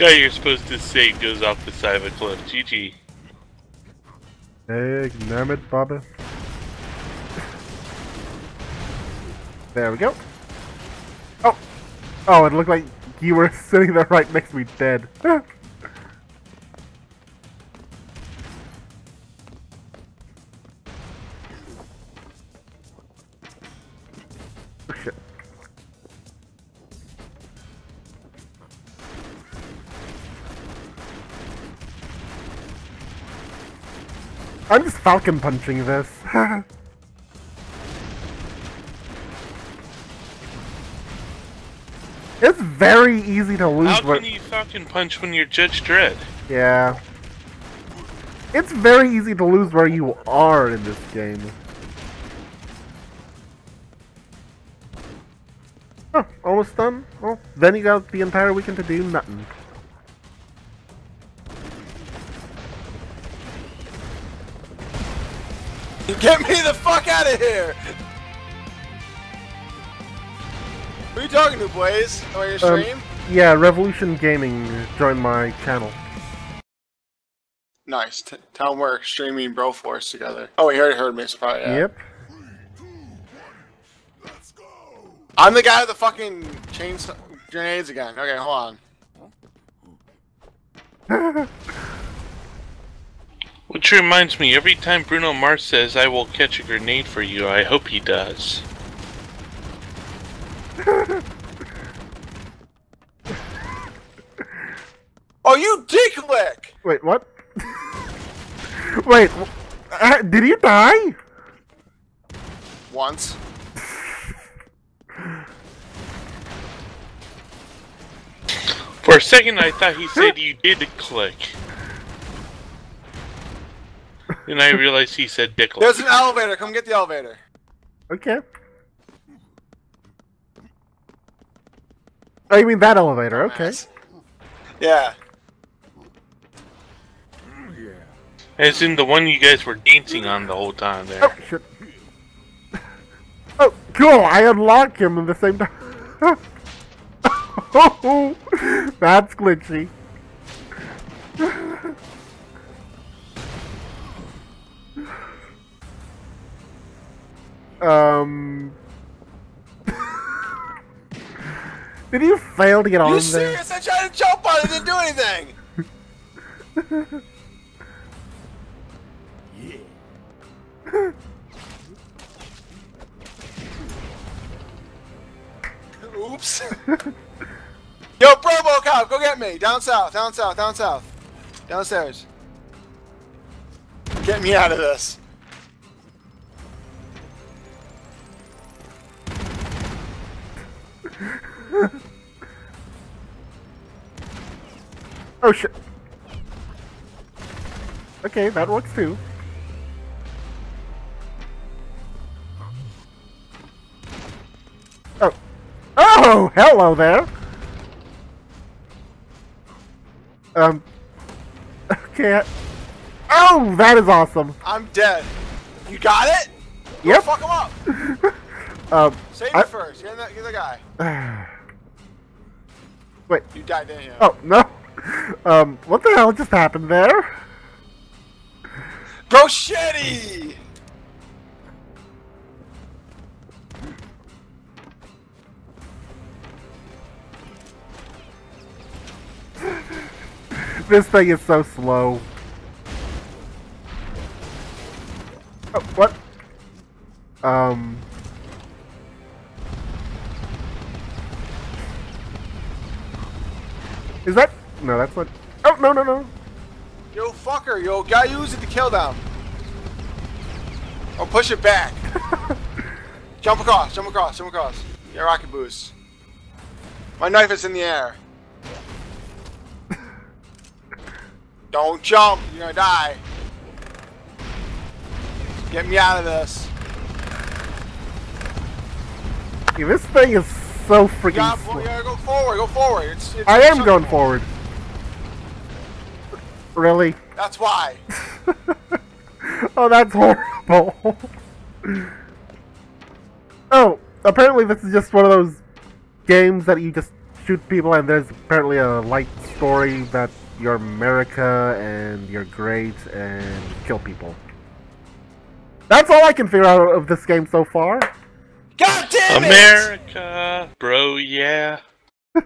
Guy you're supposed to say goes off the side of a cliff. GG. Hey, it. There we go. Oh! Oh, it looked like you were sitting there right next to me dead. I'm just falcon punching this. it's very easy to lose, How but can you fucking punch when you're Judge Dredd? yeah. It's very easy to lose where you are in this game. Oh, almost done? Well, then you got the entire weekend to do nothing. Get me the fuck out of here! Who are you talking to, Blaze? On your Um. Yeah, Revolution Gaming joined my channel. nice. T- tell them we're streaming Broforce together. Oh, he already heard me, so probably yeah. Yep. I'm the guy with the fucking chains grenades again. Okay, hold on. Which reminds me, every time Bruno Mars says, I will catch a grenade for you, I hope he does. Oh, you dick lick! Wait, what? Wait, uh, did you die? Once. For a second, I thought he said you did click. Then I realized he said dick There's an elevator. Come get the elevator. Okay. Oh, you mean that elevator? Okay. Yeah. Yeah. As in the one you guys were dancing on the whole time there. Oh shit. Oh, cool! I unlock him at the same time. oh, that's glitchy. Um. Did you fail to get on there? You serious? I tried to jump on it. Didn't do anything. yeah. Oops. Yo, Robocop, go get me. Down south, down south, down south. Downstairs. Get me out of this. Oh shit. Okay, that works too. Oh. Oh, hello there. Um. Okay. Oh, that is awesome. I'm dead. You got it? Yep. Fuck him up. Um. Save I- it first. Get the, the guy. Wait. You died, didn't you? Oh no. Um. What the hell just happened there? Brochetti! this thing is so slow. Oh, what? Um. Is that? No, that's not. Oh no no no! Yo, fucker, yo, gotta use it to kill them. Or oh, push it back. jump across, jump across, jump across. Yeah, rocket boost. My knife is in the air. Don't jump, you're gonna die. Get me out of this. This thing is so freaking slow. you gotta go forward, go forward. It's, it's I am going forward. Really? That's why. Oh, that's horrible. oh, apparently this is just one of those games that you just shoot people and there's apparently a light story that you're America and you're great and kill people. That's all I can figure out of this game so far. God damn it! America, bro, yeah. Oh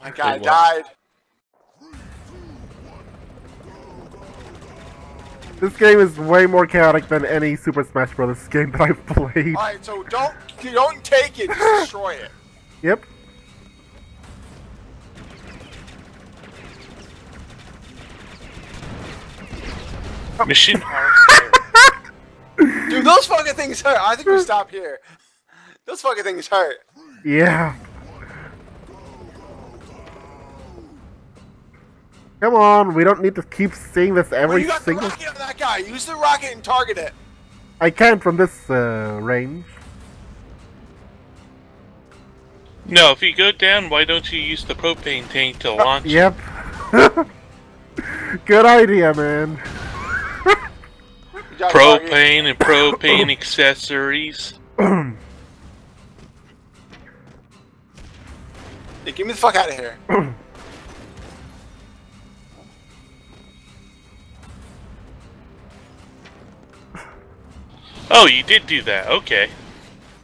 my god, I died. This game is way more chaotic than any Super Smash Bros. game that I've played. Alright, so don't you don't take it, just destroy it. Yep. Mission Dude, those fucking things hurt. I think we stop here. Those fucking things hurt. Yeah. Come on, we don't need to keep seeing this Well, every you got single. the rocket on that guy. Use the rocket and target it. I can't from this uh, range. No, if you go down, why don't you use the propane tank to launch? Yep. Good idea, man. Job, Froggy. Propane and propane accessories. Hey, get me the fuck out of here. Oh, you did do that. Okay.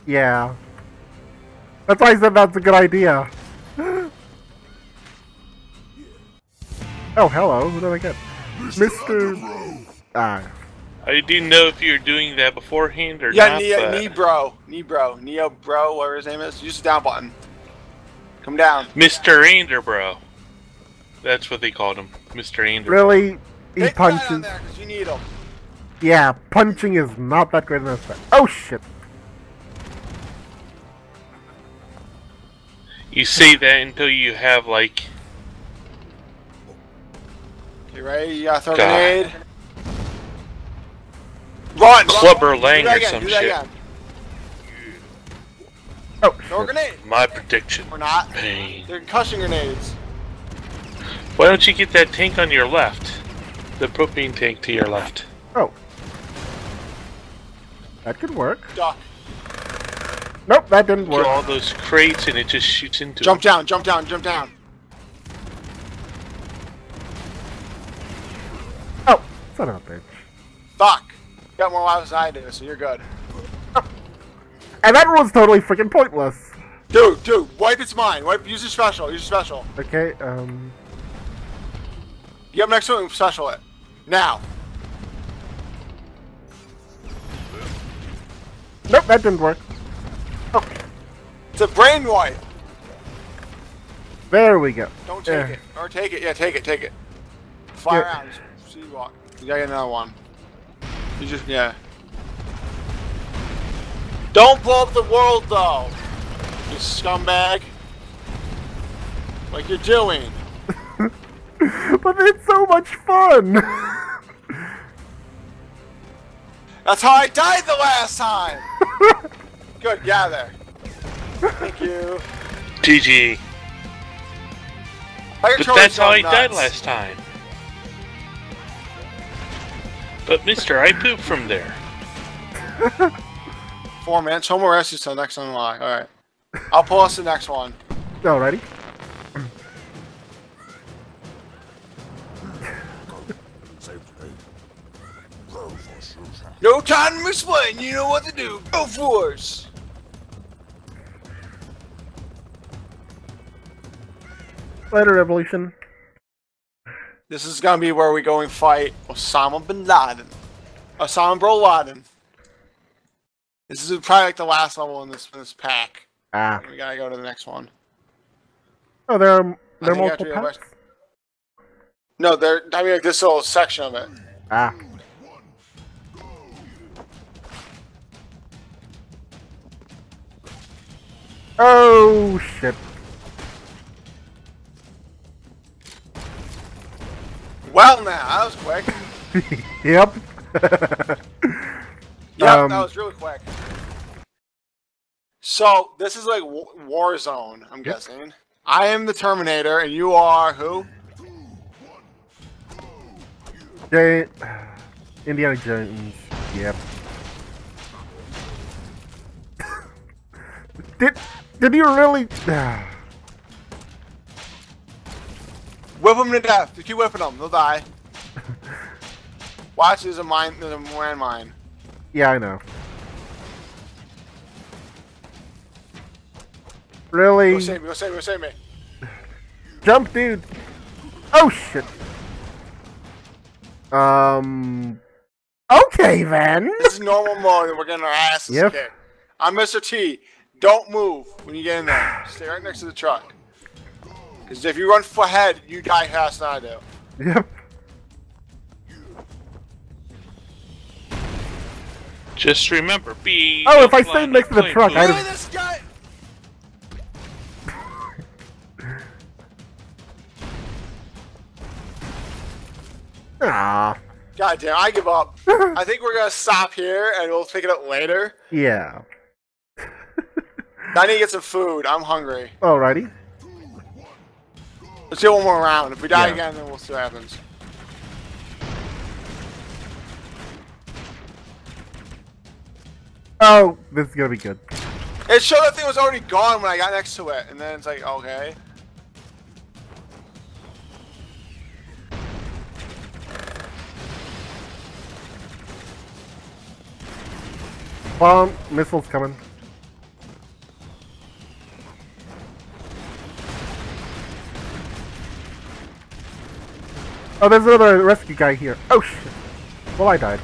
Yeah. That's why I said that's a good idea. oh, hello. Who did I get? Mr. Ah. I didn't know if you were doing that beforehand or Yeah, not. knee, but knee bro. Knee bro. Neo bro, whatever his name is. Use the down button. Come down. Mr. Anderbro. That's what they called him. Mr. Anderbro. Really? He Hit the on punches. there, 'cause you need him. Yeah, punching is not that great an effect. Oh shit. You say that until you have like You ready? You gotta throw a God. grenade. Run! Clubber run. Lang do that or some do that shit. Again. Oh Throw a shit. grenade. my prediction. Or not. Pain. They're concussion grenades. Why don't you get that tank on your left? The propane tank to your left. Oh. That could work. Duck. Nope, that didn't work. all those crates and it just shoots into Jump them. down, jump down, jump down. Oh, son of a bitch. Fuck. You got more lives than I do, so you're good. Oh. And that was totally freaking pointless. Dude, dude, wipe its mine. Wipe. Use your special. Use your special. Okay, um. Get up next to it special it. Now. Nope, that didn't work. Oh, It's a brain wipe. there we go. Don't take Yeah. it. Or take it. Yeah, take it. Take it. Fire Yeah. around. See you walk. You gotta get another one. You just yeah. Don't blow up the world though. You scumbag. Like you're doing. But it's so much fun! That's how I died the last time. Good. Yeah, there. Thank you. GG. My But controller's that's how I going died last time. But mister, I pooped from there. Four minutes. Homo rescue till next unlock. All right. I'll pull us the next one. Alrighty. No time to explain. You know what to do. Go force. Later, Evolution. This is gonna be where we go and fight Osama bin Laden. Osama Bro Laden. This is probably like the last level in this in this pack. Ah. We gotta go to the next one. Oh, there are there are multiple packs. No, there. I mean, like this little section of it. Ah. Oh shit. Well, now that was quick. yep. Yep, Um, that was really quick. So this is like wa- war zone. I'm guessing. I am the Terminator, and you are who? Jay, Indiana Jones. Yep. did did you really? Whip them to death. Keep whipping them, they'll die. Watch, there's a mine. There's a landmine. Yeah, I know. Really? Go save me. Go save me. Go save me. Jump, dude. Oh shit. Um. Okay then. This is normal mode, and we're getting our asses Yep. kicked. I'm Mr. T. Don't move when you get in there. Stay right next to the truck. Because if you run for ahead, you die faster than I do. Yep. Just remember, be. Oh, if I fly stayed next to the truck. I'd Look have- at this guy. Ah. God damn, I give up. I think we're gonna stop here and we'll pick it up later. Yeah. I need to get some food. I'm hungry. Alrighty. Let's do one more round. If we die Yeah. again, then we'll see what happens. Oh, this is gonna be good. It showed that thing was already gone when I got next to it, and then it's like, okay. Bomb missiles coming. Oh, there's another rescue guy here. Oh shit. Well, I died.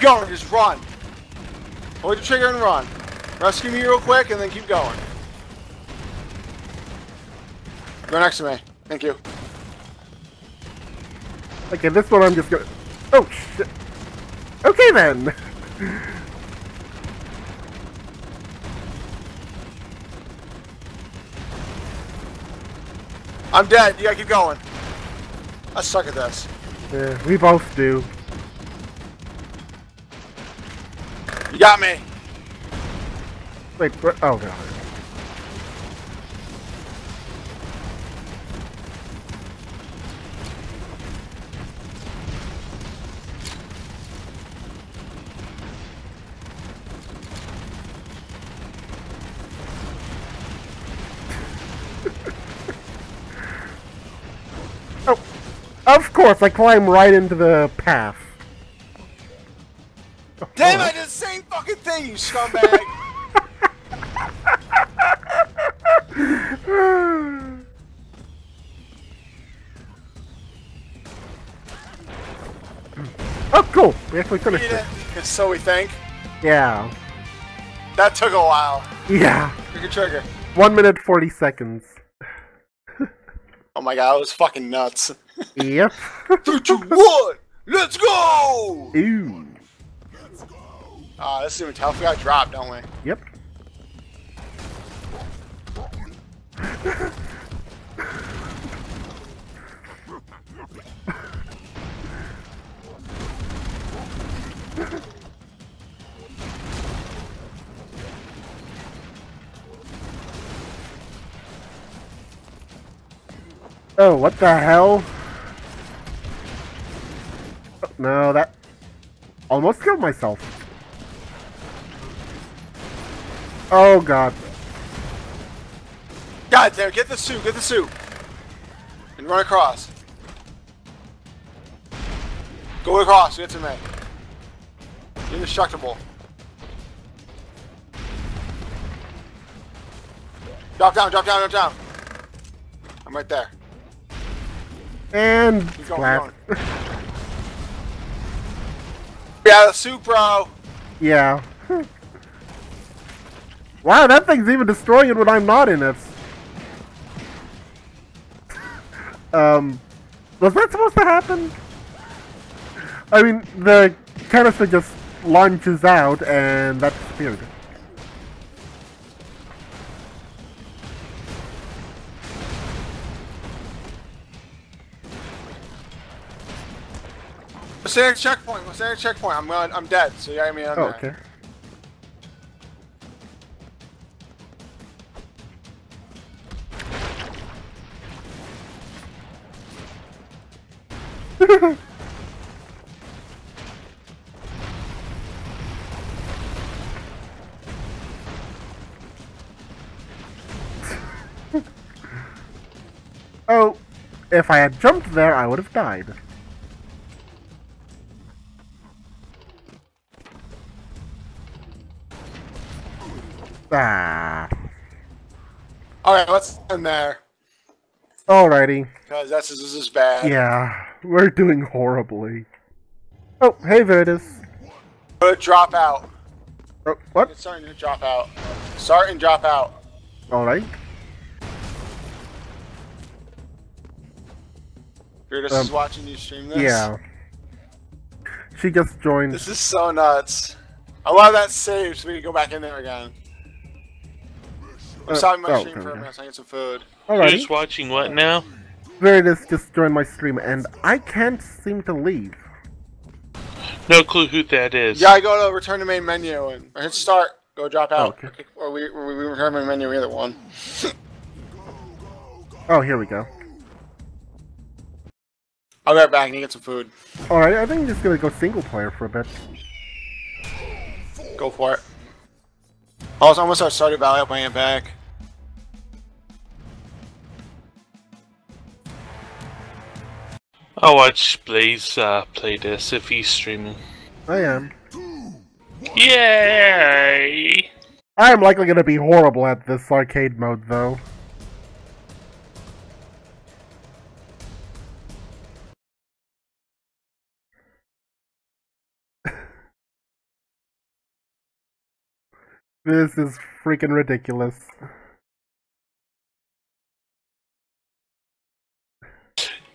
Keep going, just run. Hold the trigger and run. Rescue me real quick, and then keep going. Go next to me. Thank you. Okay, this one I'm just gonna. Oh shit. Okay then. I'm dead. You gotta keep going. I suck at this. Yeah, we both do. Got me. Wait, where- oh god. oh, of course, I climb right into the path. Damn, I did the same fucking thing, you scumbag. Oh, cool. We actually finished it. it. so we think. Yeah. That took a while. Yeah. Trigger, trigger. One minute, 40 seconds. Oh my god, it was fucking nuts. Yep. Three, two, one, let's go! Ah, this is even tough. We got dropped, don't we? Yep. Oh, what the hell? No, that almost killed myself. Oh god. God damn, get the suit, get the suit. And run across. Go across, get to me. You're indestructible. Drop down, drop down, drop down. I'm right there. And Keep going, splat. going. Yeah, the suit, bro. yeah. Wow, that thing's even destroying it when I'm not in it. Um, was that supposed to happen? I mean, the canister just launches out and that's weird. What's there checkpoint? There checkpoint? I'm I'm dead, so you got me on Oh, okay. oh, if I had jumped there, I would have died. Ah. Alright, let's end there. Alrighty. Because this is bad. Yeah, we're doing horribly. Oh, hey Virtus. Gonna drop out. Oh, what? It's starting to drop out. Start and drop out. Alright. Brutus Um, is watching you stream this. Yeah. She just joined. This is so nuts. I love that save so we can go back in there again. I'm Uh, stopping my oh, stream for a minute so I get some food. Alrighty. Who's watching what now? Virtus just joined my stream and I can't seem to leave. No clue who that is. Yeah, I go to return to main menu and or hit start, go drop out. Oh, okay. Or we, or we return main menu, either one. Oh, here we go. I'll be right back and get some food. Alright, I think I'm just gonna go single player for a bit. Go for it. Also, I'm gonna start Stardew Valley, I'll bring it back. I'll watch Blaze uh, play this if he's streaming. I am. Yay! I am likely gonna be horrible at this arcade mode though. This is freaking ridiculous.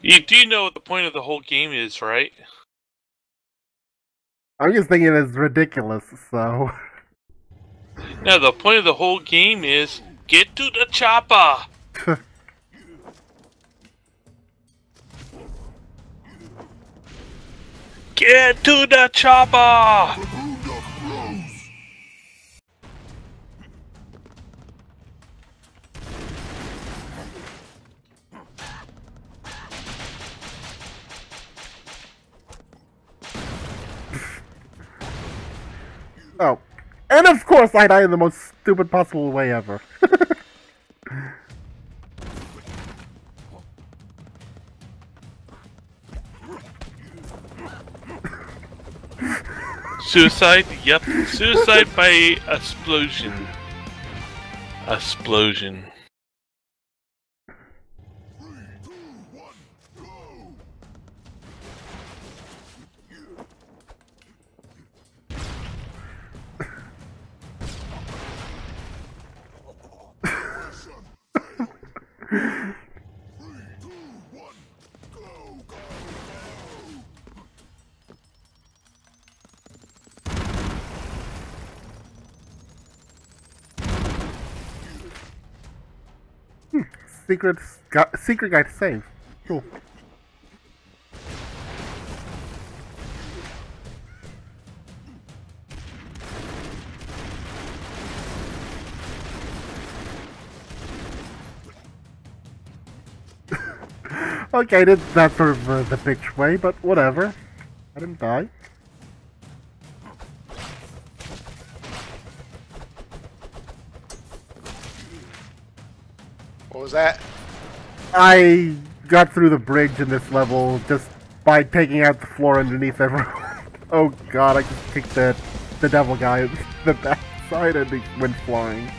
You do know what the point of the whole game is, right? I'm just thinking it's ridiculous, so. Now the point of the whole game is get to the chopper. Get to the chopper. Oh. And of course I die in the most stupid possible way ever. Suicide? Yep. Suicide by explosion. Explosion. Secret, secret to save. Cool. okay, I did that sort of uh, the bitch way, but whatever. I didn't die. Was that? I got through the bridge in this level just by taking out the floor underneath everyone. oh god, I just kicked the the devil guy in the backside and he went flying.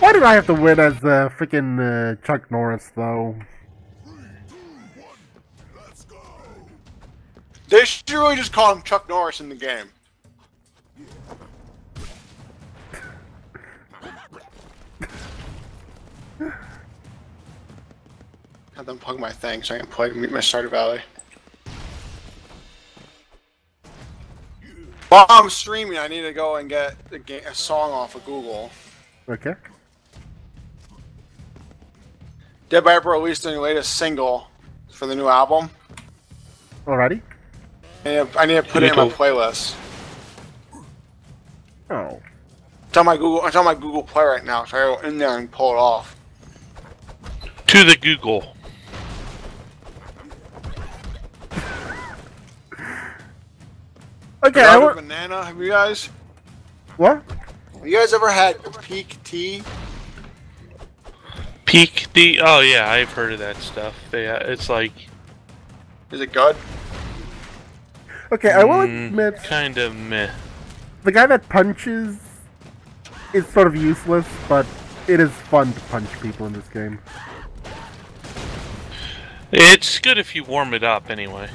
Why did I have to win as uh, freaking uh, Chuck Norris though? Let's go. They should really just call him Chuck Norris in the game. Have them plug my thing so I can play my Stardew Valley. While I'm streaming, I need to go and get a, ga- a song off of Google. Okay. Dead by April released their latest single for the new album. Alrighty. I need to, I need to put it in my playlist. Oh. It's on my Google. It's on my Google Play right now, so I go in there and pull it off. To the Google. Okay, I Another wa- banana. Have you guys? what? Have you guys ever had peak tea? Peak tea? Oh yeah, I've heard of that stuff. Yeah, it's like Is it good? Okay, I will mm, admit kind of meh. the guy that punches is sort of useless, but it is fun to punch people in this game. It's good if you warm it up anyway.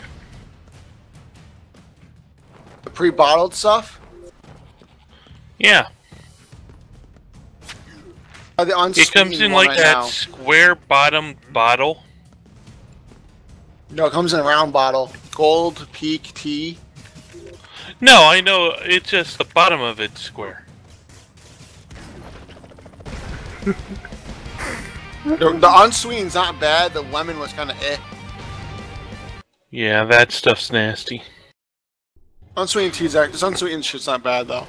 Pre-bottled stuff? Yeah, the it comes in like right that now? square bottom bottle. No, it comes in a round bottle. Gold peak tea. No, I know. It's just the bottom of it's square. The, the unsweetened's not bad. The lemon was kind of eh. Yeah, that stuff's nasty. Unsweetened tea's act. Unsweetened shit's not bad though.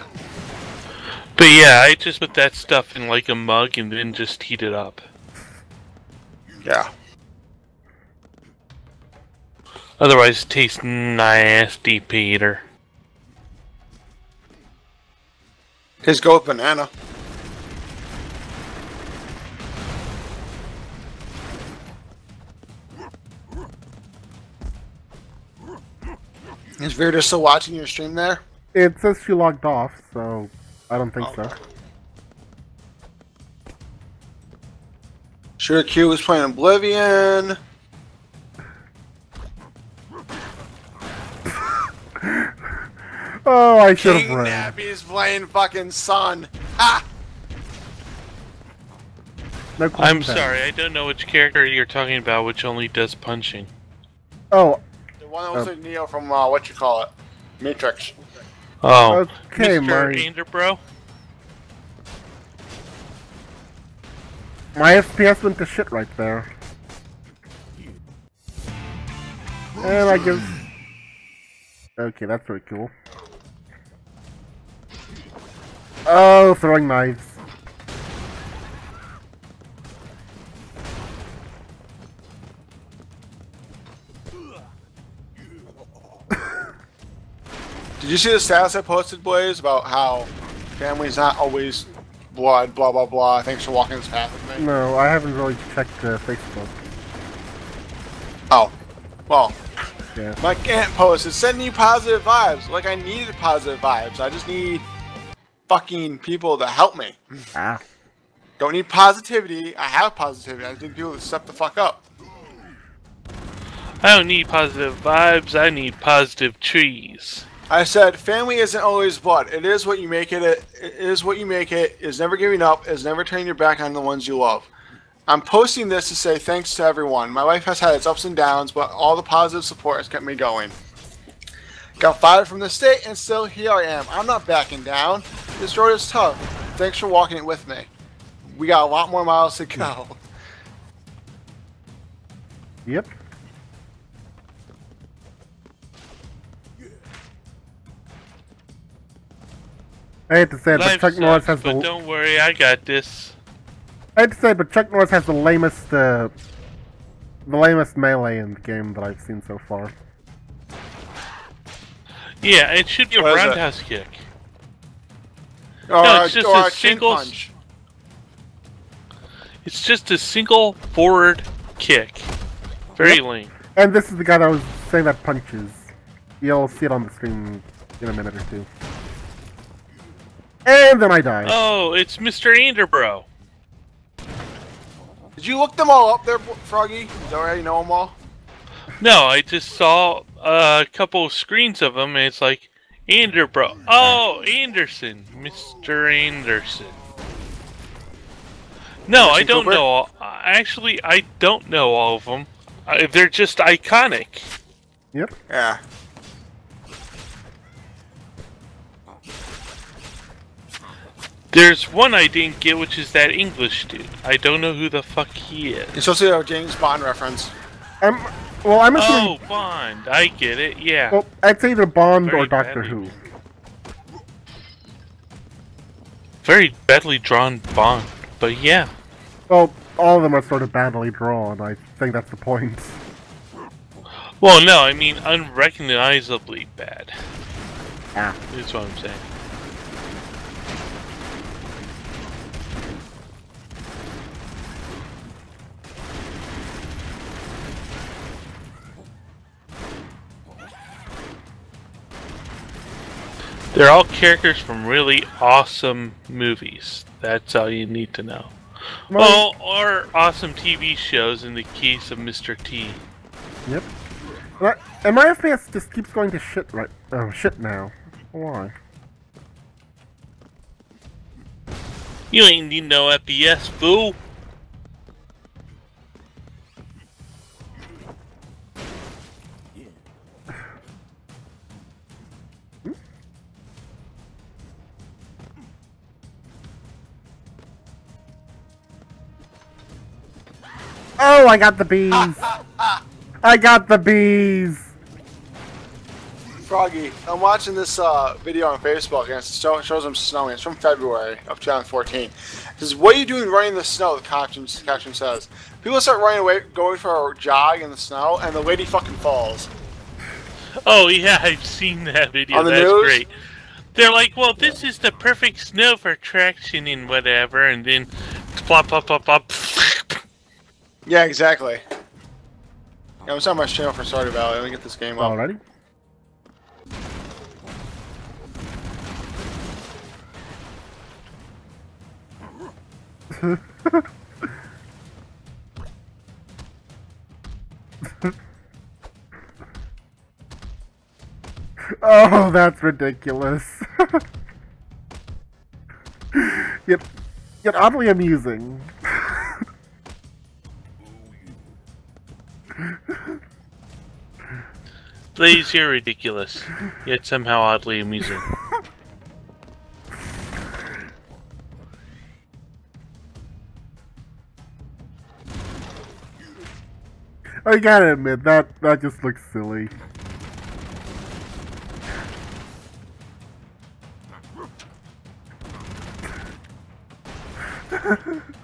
But yeah, I just put that stuff in like a mug and then just heat it up. Yeah. Otherwise, it tastes nasty, Peter. His go with banana. Is Virta still watching your stream there? It says she logged off, so I don't think so. Okay. Sure, Q was playing Oblivion. Oh, I should have King ran. Nappy's playing fucking Sun. Ah! No I'm question. sorry, I don't know which character you're talking about, which only does punching. Oh, The one that was. Neo from, uh, what you call it? Matrix. Oh, okay, Mr. my Anderbro? my FPS went to shit right there. And I guess. Okay, that's pretty cool. Oh, throwing knives. Did you see the status I posted, Blaze, about how family's not always blood, blah, blah, blah. Thanks for walking this path with me. No, I haven't really checked uh, Facebook. Oh. Well, Yeah. my aunt posted, sending you positive vibes. Like, I needed positive vibes. I just need fucking people to help me. Ah. Don't need positivity. I have positivity. I just need people to step the fuck up. I don't need positive vibes, I need positive trees. I said, family isn't always blood. It is what you make it. It is what you make it. Is never giving up. Is never turning your back on the ones you love. I'm posting this to say thanks to everyone. My life has had its ups and downs, but all the positive support has kept me going. Got fired from the state, and still here I am. I'm not backing down. This road is tough. Thanks for walking it with me. We got a lot more miles to go. Yep. I hate to say it, but Life Chuck Norris sucks, has but the. don't worry, I got this. I hate to say it, but Chuck Norris has the lamest, uh, the lamest melee in the game that I've seen so far. Yeah, it should be a What is roundhouse kick. Or, No, it's just or a a single- punch. It's just a single forward kick. Very lame. And this is the guy that was saying that punches. You'll see it on the screen in a minute or two. And then I die. Oh, it's Mr. Anderbro. Did you look them all up there, Froggy? Is that right? Know them all? No, I just saw a couple of screens of them, and it's like Anderbro. Oh, Anderson, Mr. Anderson. No, I don't Cooper? know. All, actually, I don't know all of them. Uh, they're just iconic. Yep. Yeah. There's one I didn't get, which is that English dude. I don't know who the fuck he is. You're supposed to have a James Bond reference. I'm, well, I'm assuming. Oh, Bond. I get it. Yeah. Well, I'd say either Bond Very or Doctor badly. Who. Very badly drawn Bond. But yeah. Well, all of them are sort of badly drawn. I think that's the point. Well, no, I mean unrecognizably bad. Yeah. That's what I'm saying. They're all characters from really awesome movies. That's all you need to know. Well, or awesome TV shows in the case of Mr. T. Yep. Right, And my FPS just keeps going to shit right. Oh, shit now. Why? You ain't need no FPS, fool. Oh, I got the bees! I got the bees! Froggy, I'm watching this uh, video on Facebook and it shows them snowing. It's from February of 2014. It says, "What are you doing running in the snow?" The caption, caption says. People start running away, going for a jog in the snow, and the lady fucking falls. Oh yeah, I've seen that video. On the That's news? great. They're like, well, this is the perfect snow for traction and whatever, and then plop, plop, plop, plop. Yeah, exactly. Yeah, I'm on my channel for Stardew Valley. Let me get this game up. Already? oh, that's ridiculous. yet, yet oddly amusing. Blaze, you're ridiculous, yet somehow oddly amusing. I gotta admit that that just looks silly.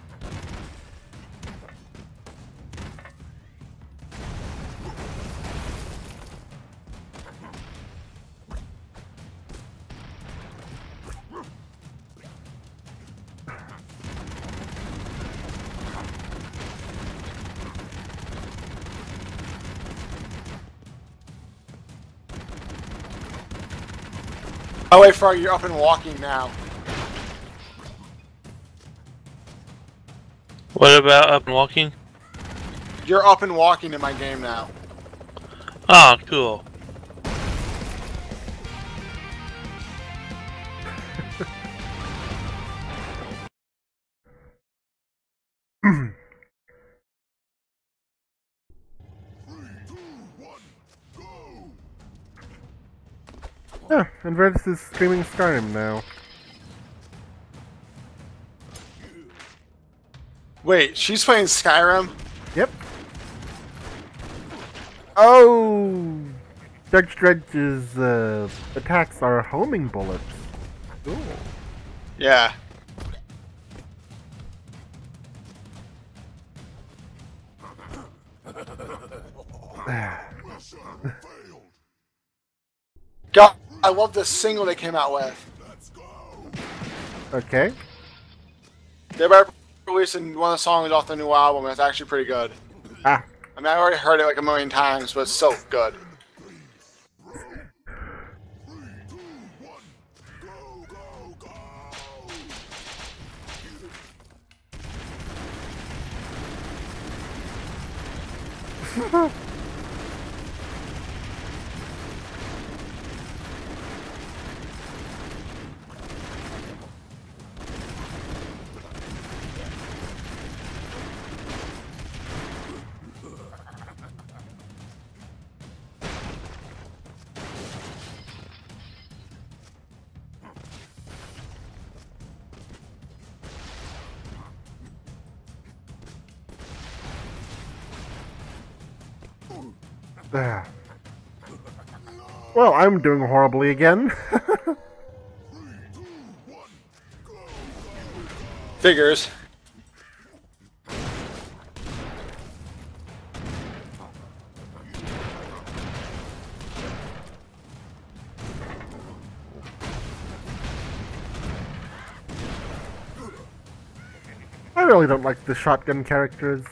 Oh wait, Froggy, you're up and walking now. What about up and walking? You're up and walking in my game now. Ah, cool. Yeah, and Vertus is streaming Skyrim now. Wait, she's playing Skyrim? Yep. Oh, Judge Dredd's uh, attacks are homing bullets. Cool. Yeah. Love the single they came out with. Okay. They better releasing one of the songs off the new album. and It's actually pretty good. Ah, I mean, I already heard it like a million times, but it's so good. Well, I'm doing horribly again. Figures. I really don't like the shotgun characters.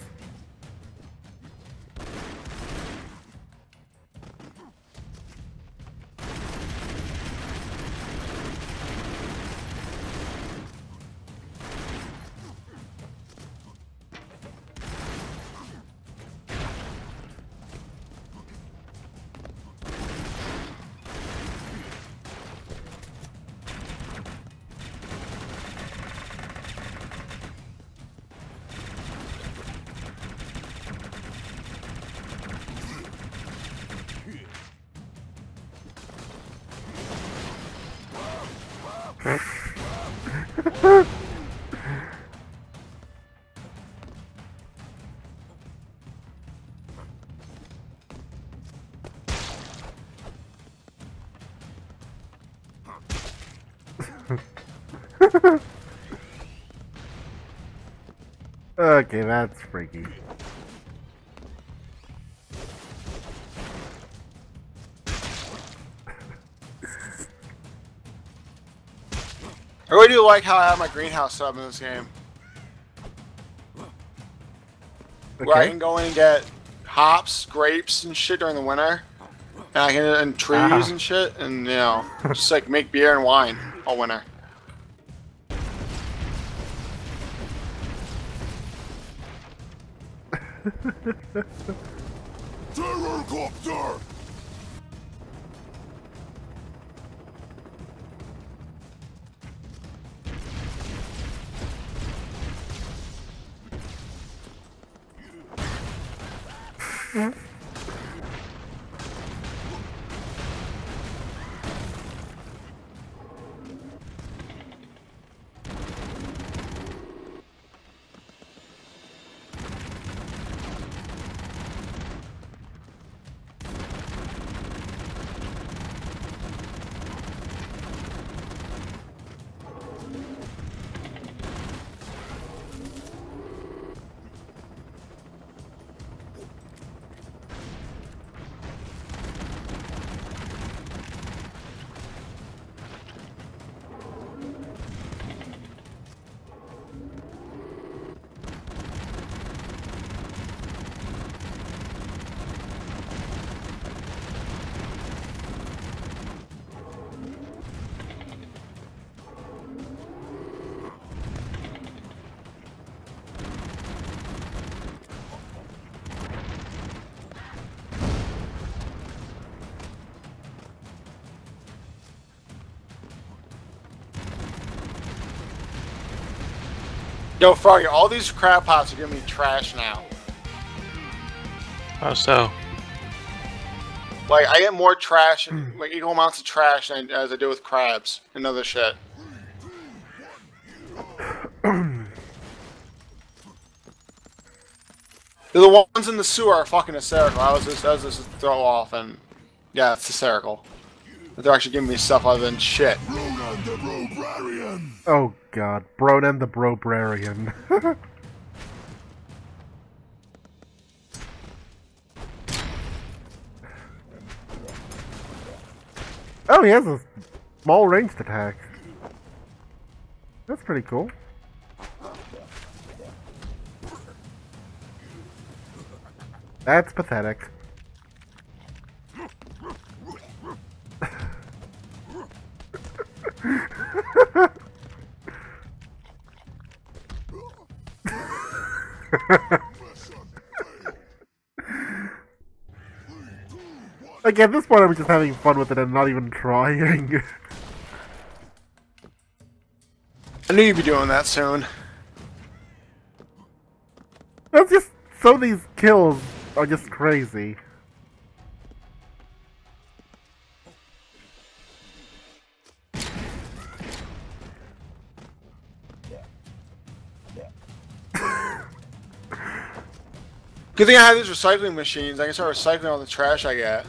That's freaky. I really do like how I have my greenhouse set up in this game. Where I can go in and get hops, grapes, and shit during the winter. And I can and trees Ah. and shit, and you know, just like make beer and wine all winter. Terrorcopter! Yo, Froggy, all these crab pots are giving me trash now. How so? Like, I get more trash, hmm. like equal amounts of trash than, as I do with crabs and other shit. the ones in the sewer are fucking hysterical. I was just, I was just throw off, and yeah, it's hysterical. But they're actually giving me stuff other than shit. The Robrarian! Oh god. Bronan the Brobrarian. oh, he has a small ranged attack. That's pretty cool. That's pathetic. like at this point, I'm just having fun with it and not even trying. I knew you'd be doing that soon. That's just some of these kills are just crazy. Good thing I have these recycling machines. I can start recycling all the trash I get.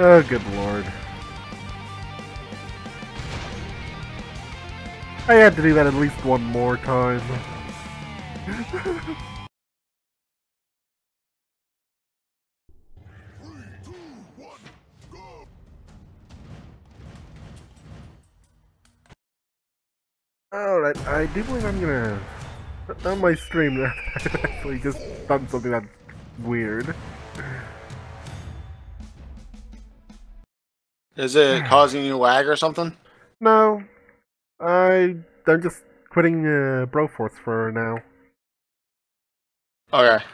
Oh, good lord. I had to do that at least one more time. Alright, I do believe I'm gonna... On my stream, I've actually just done something that's weird. Is it causing you lag or something? No, I I'm just quitting uh, Broforce for now. Okay.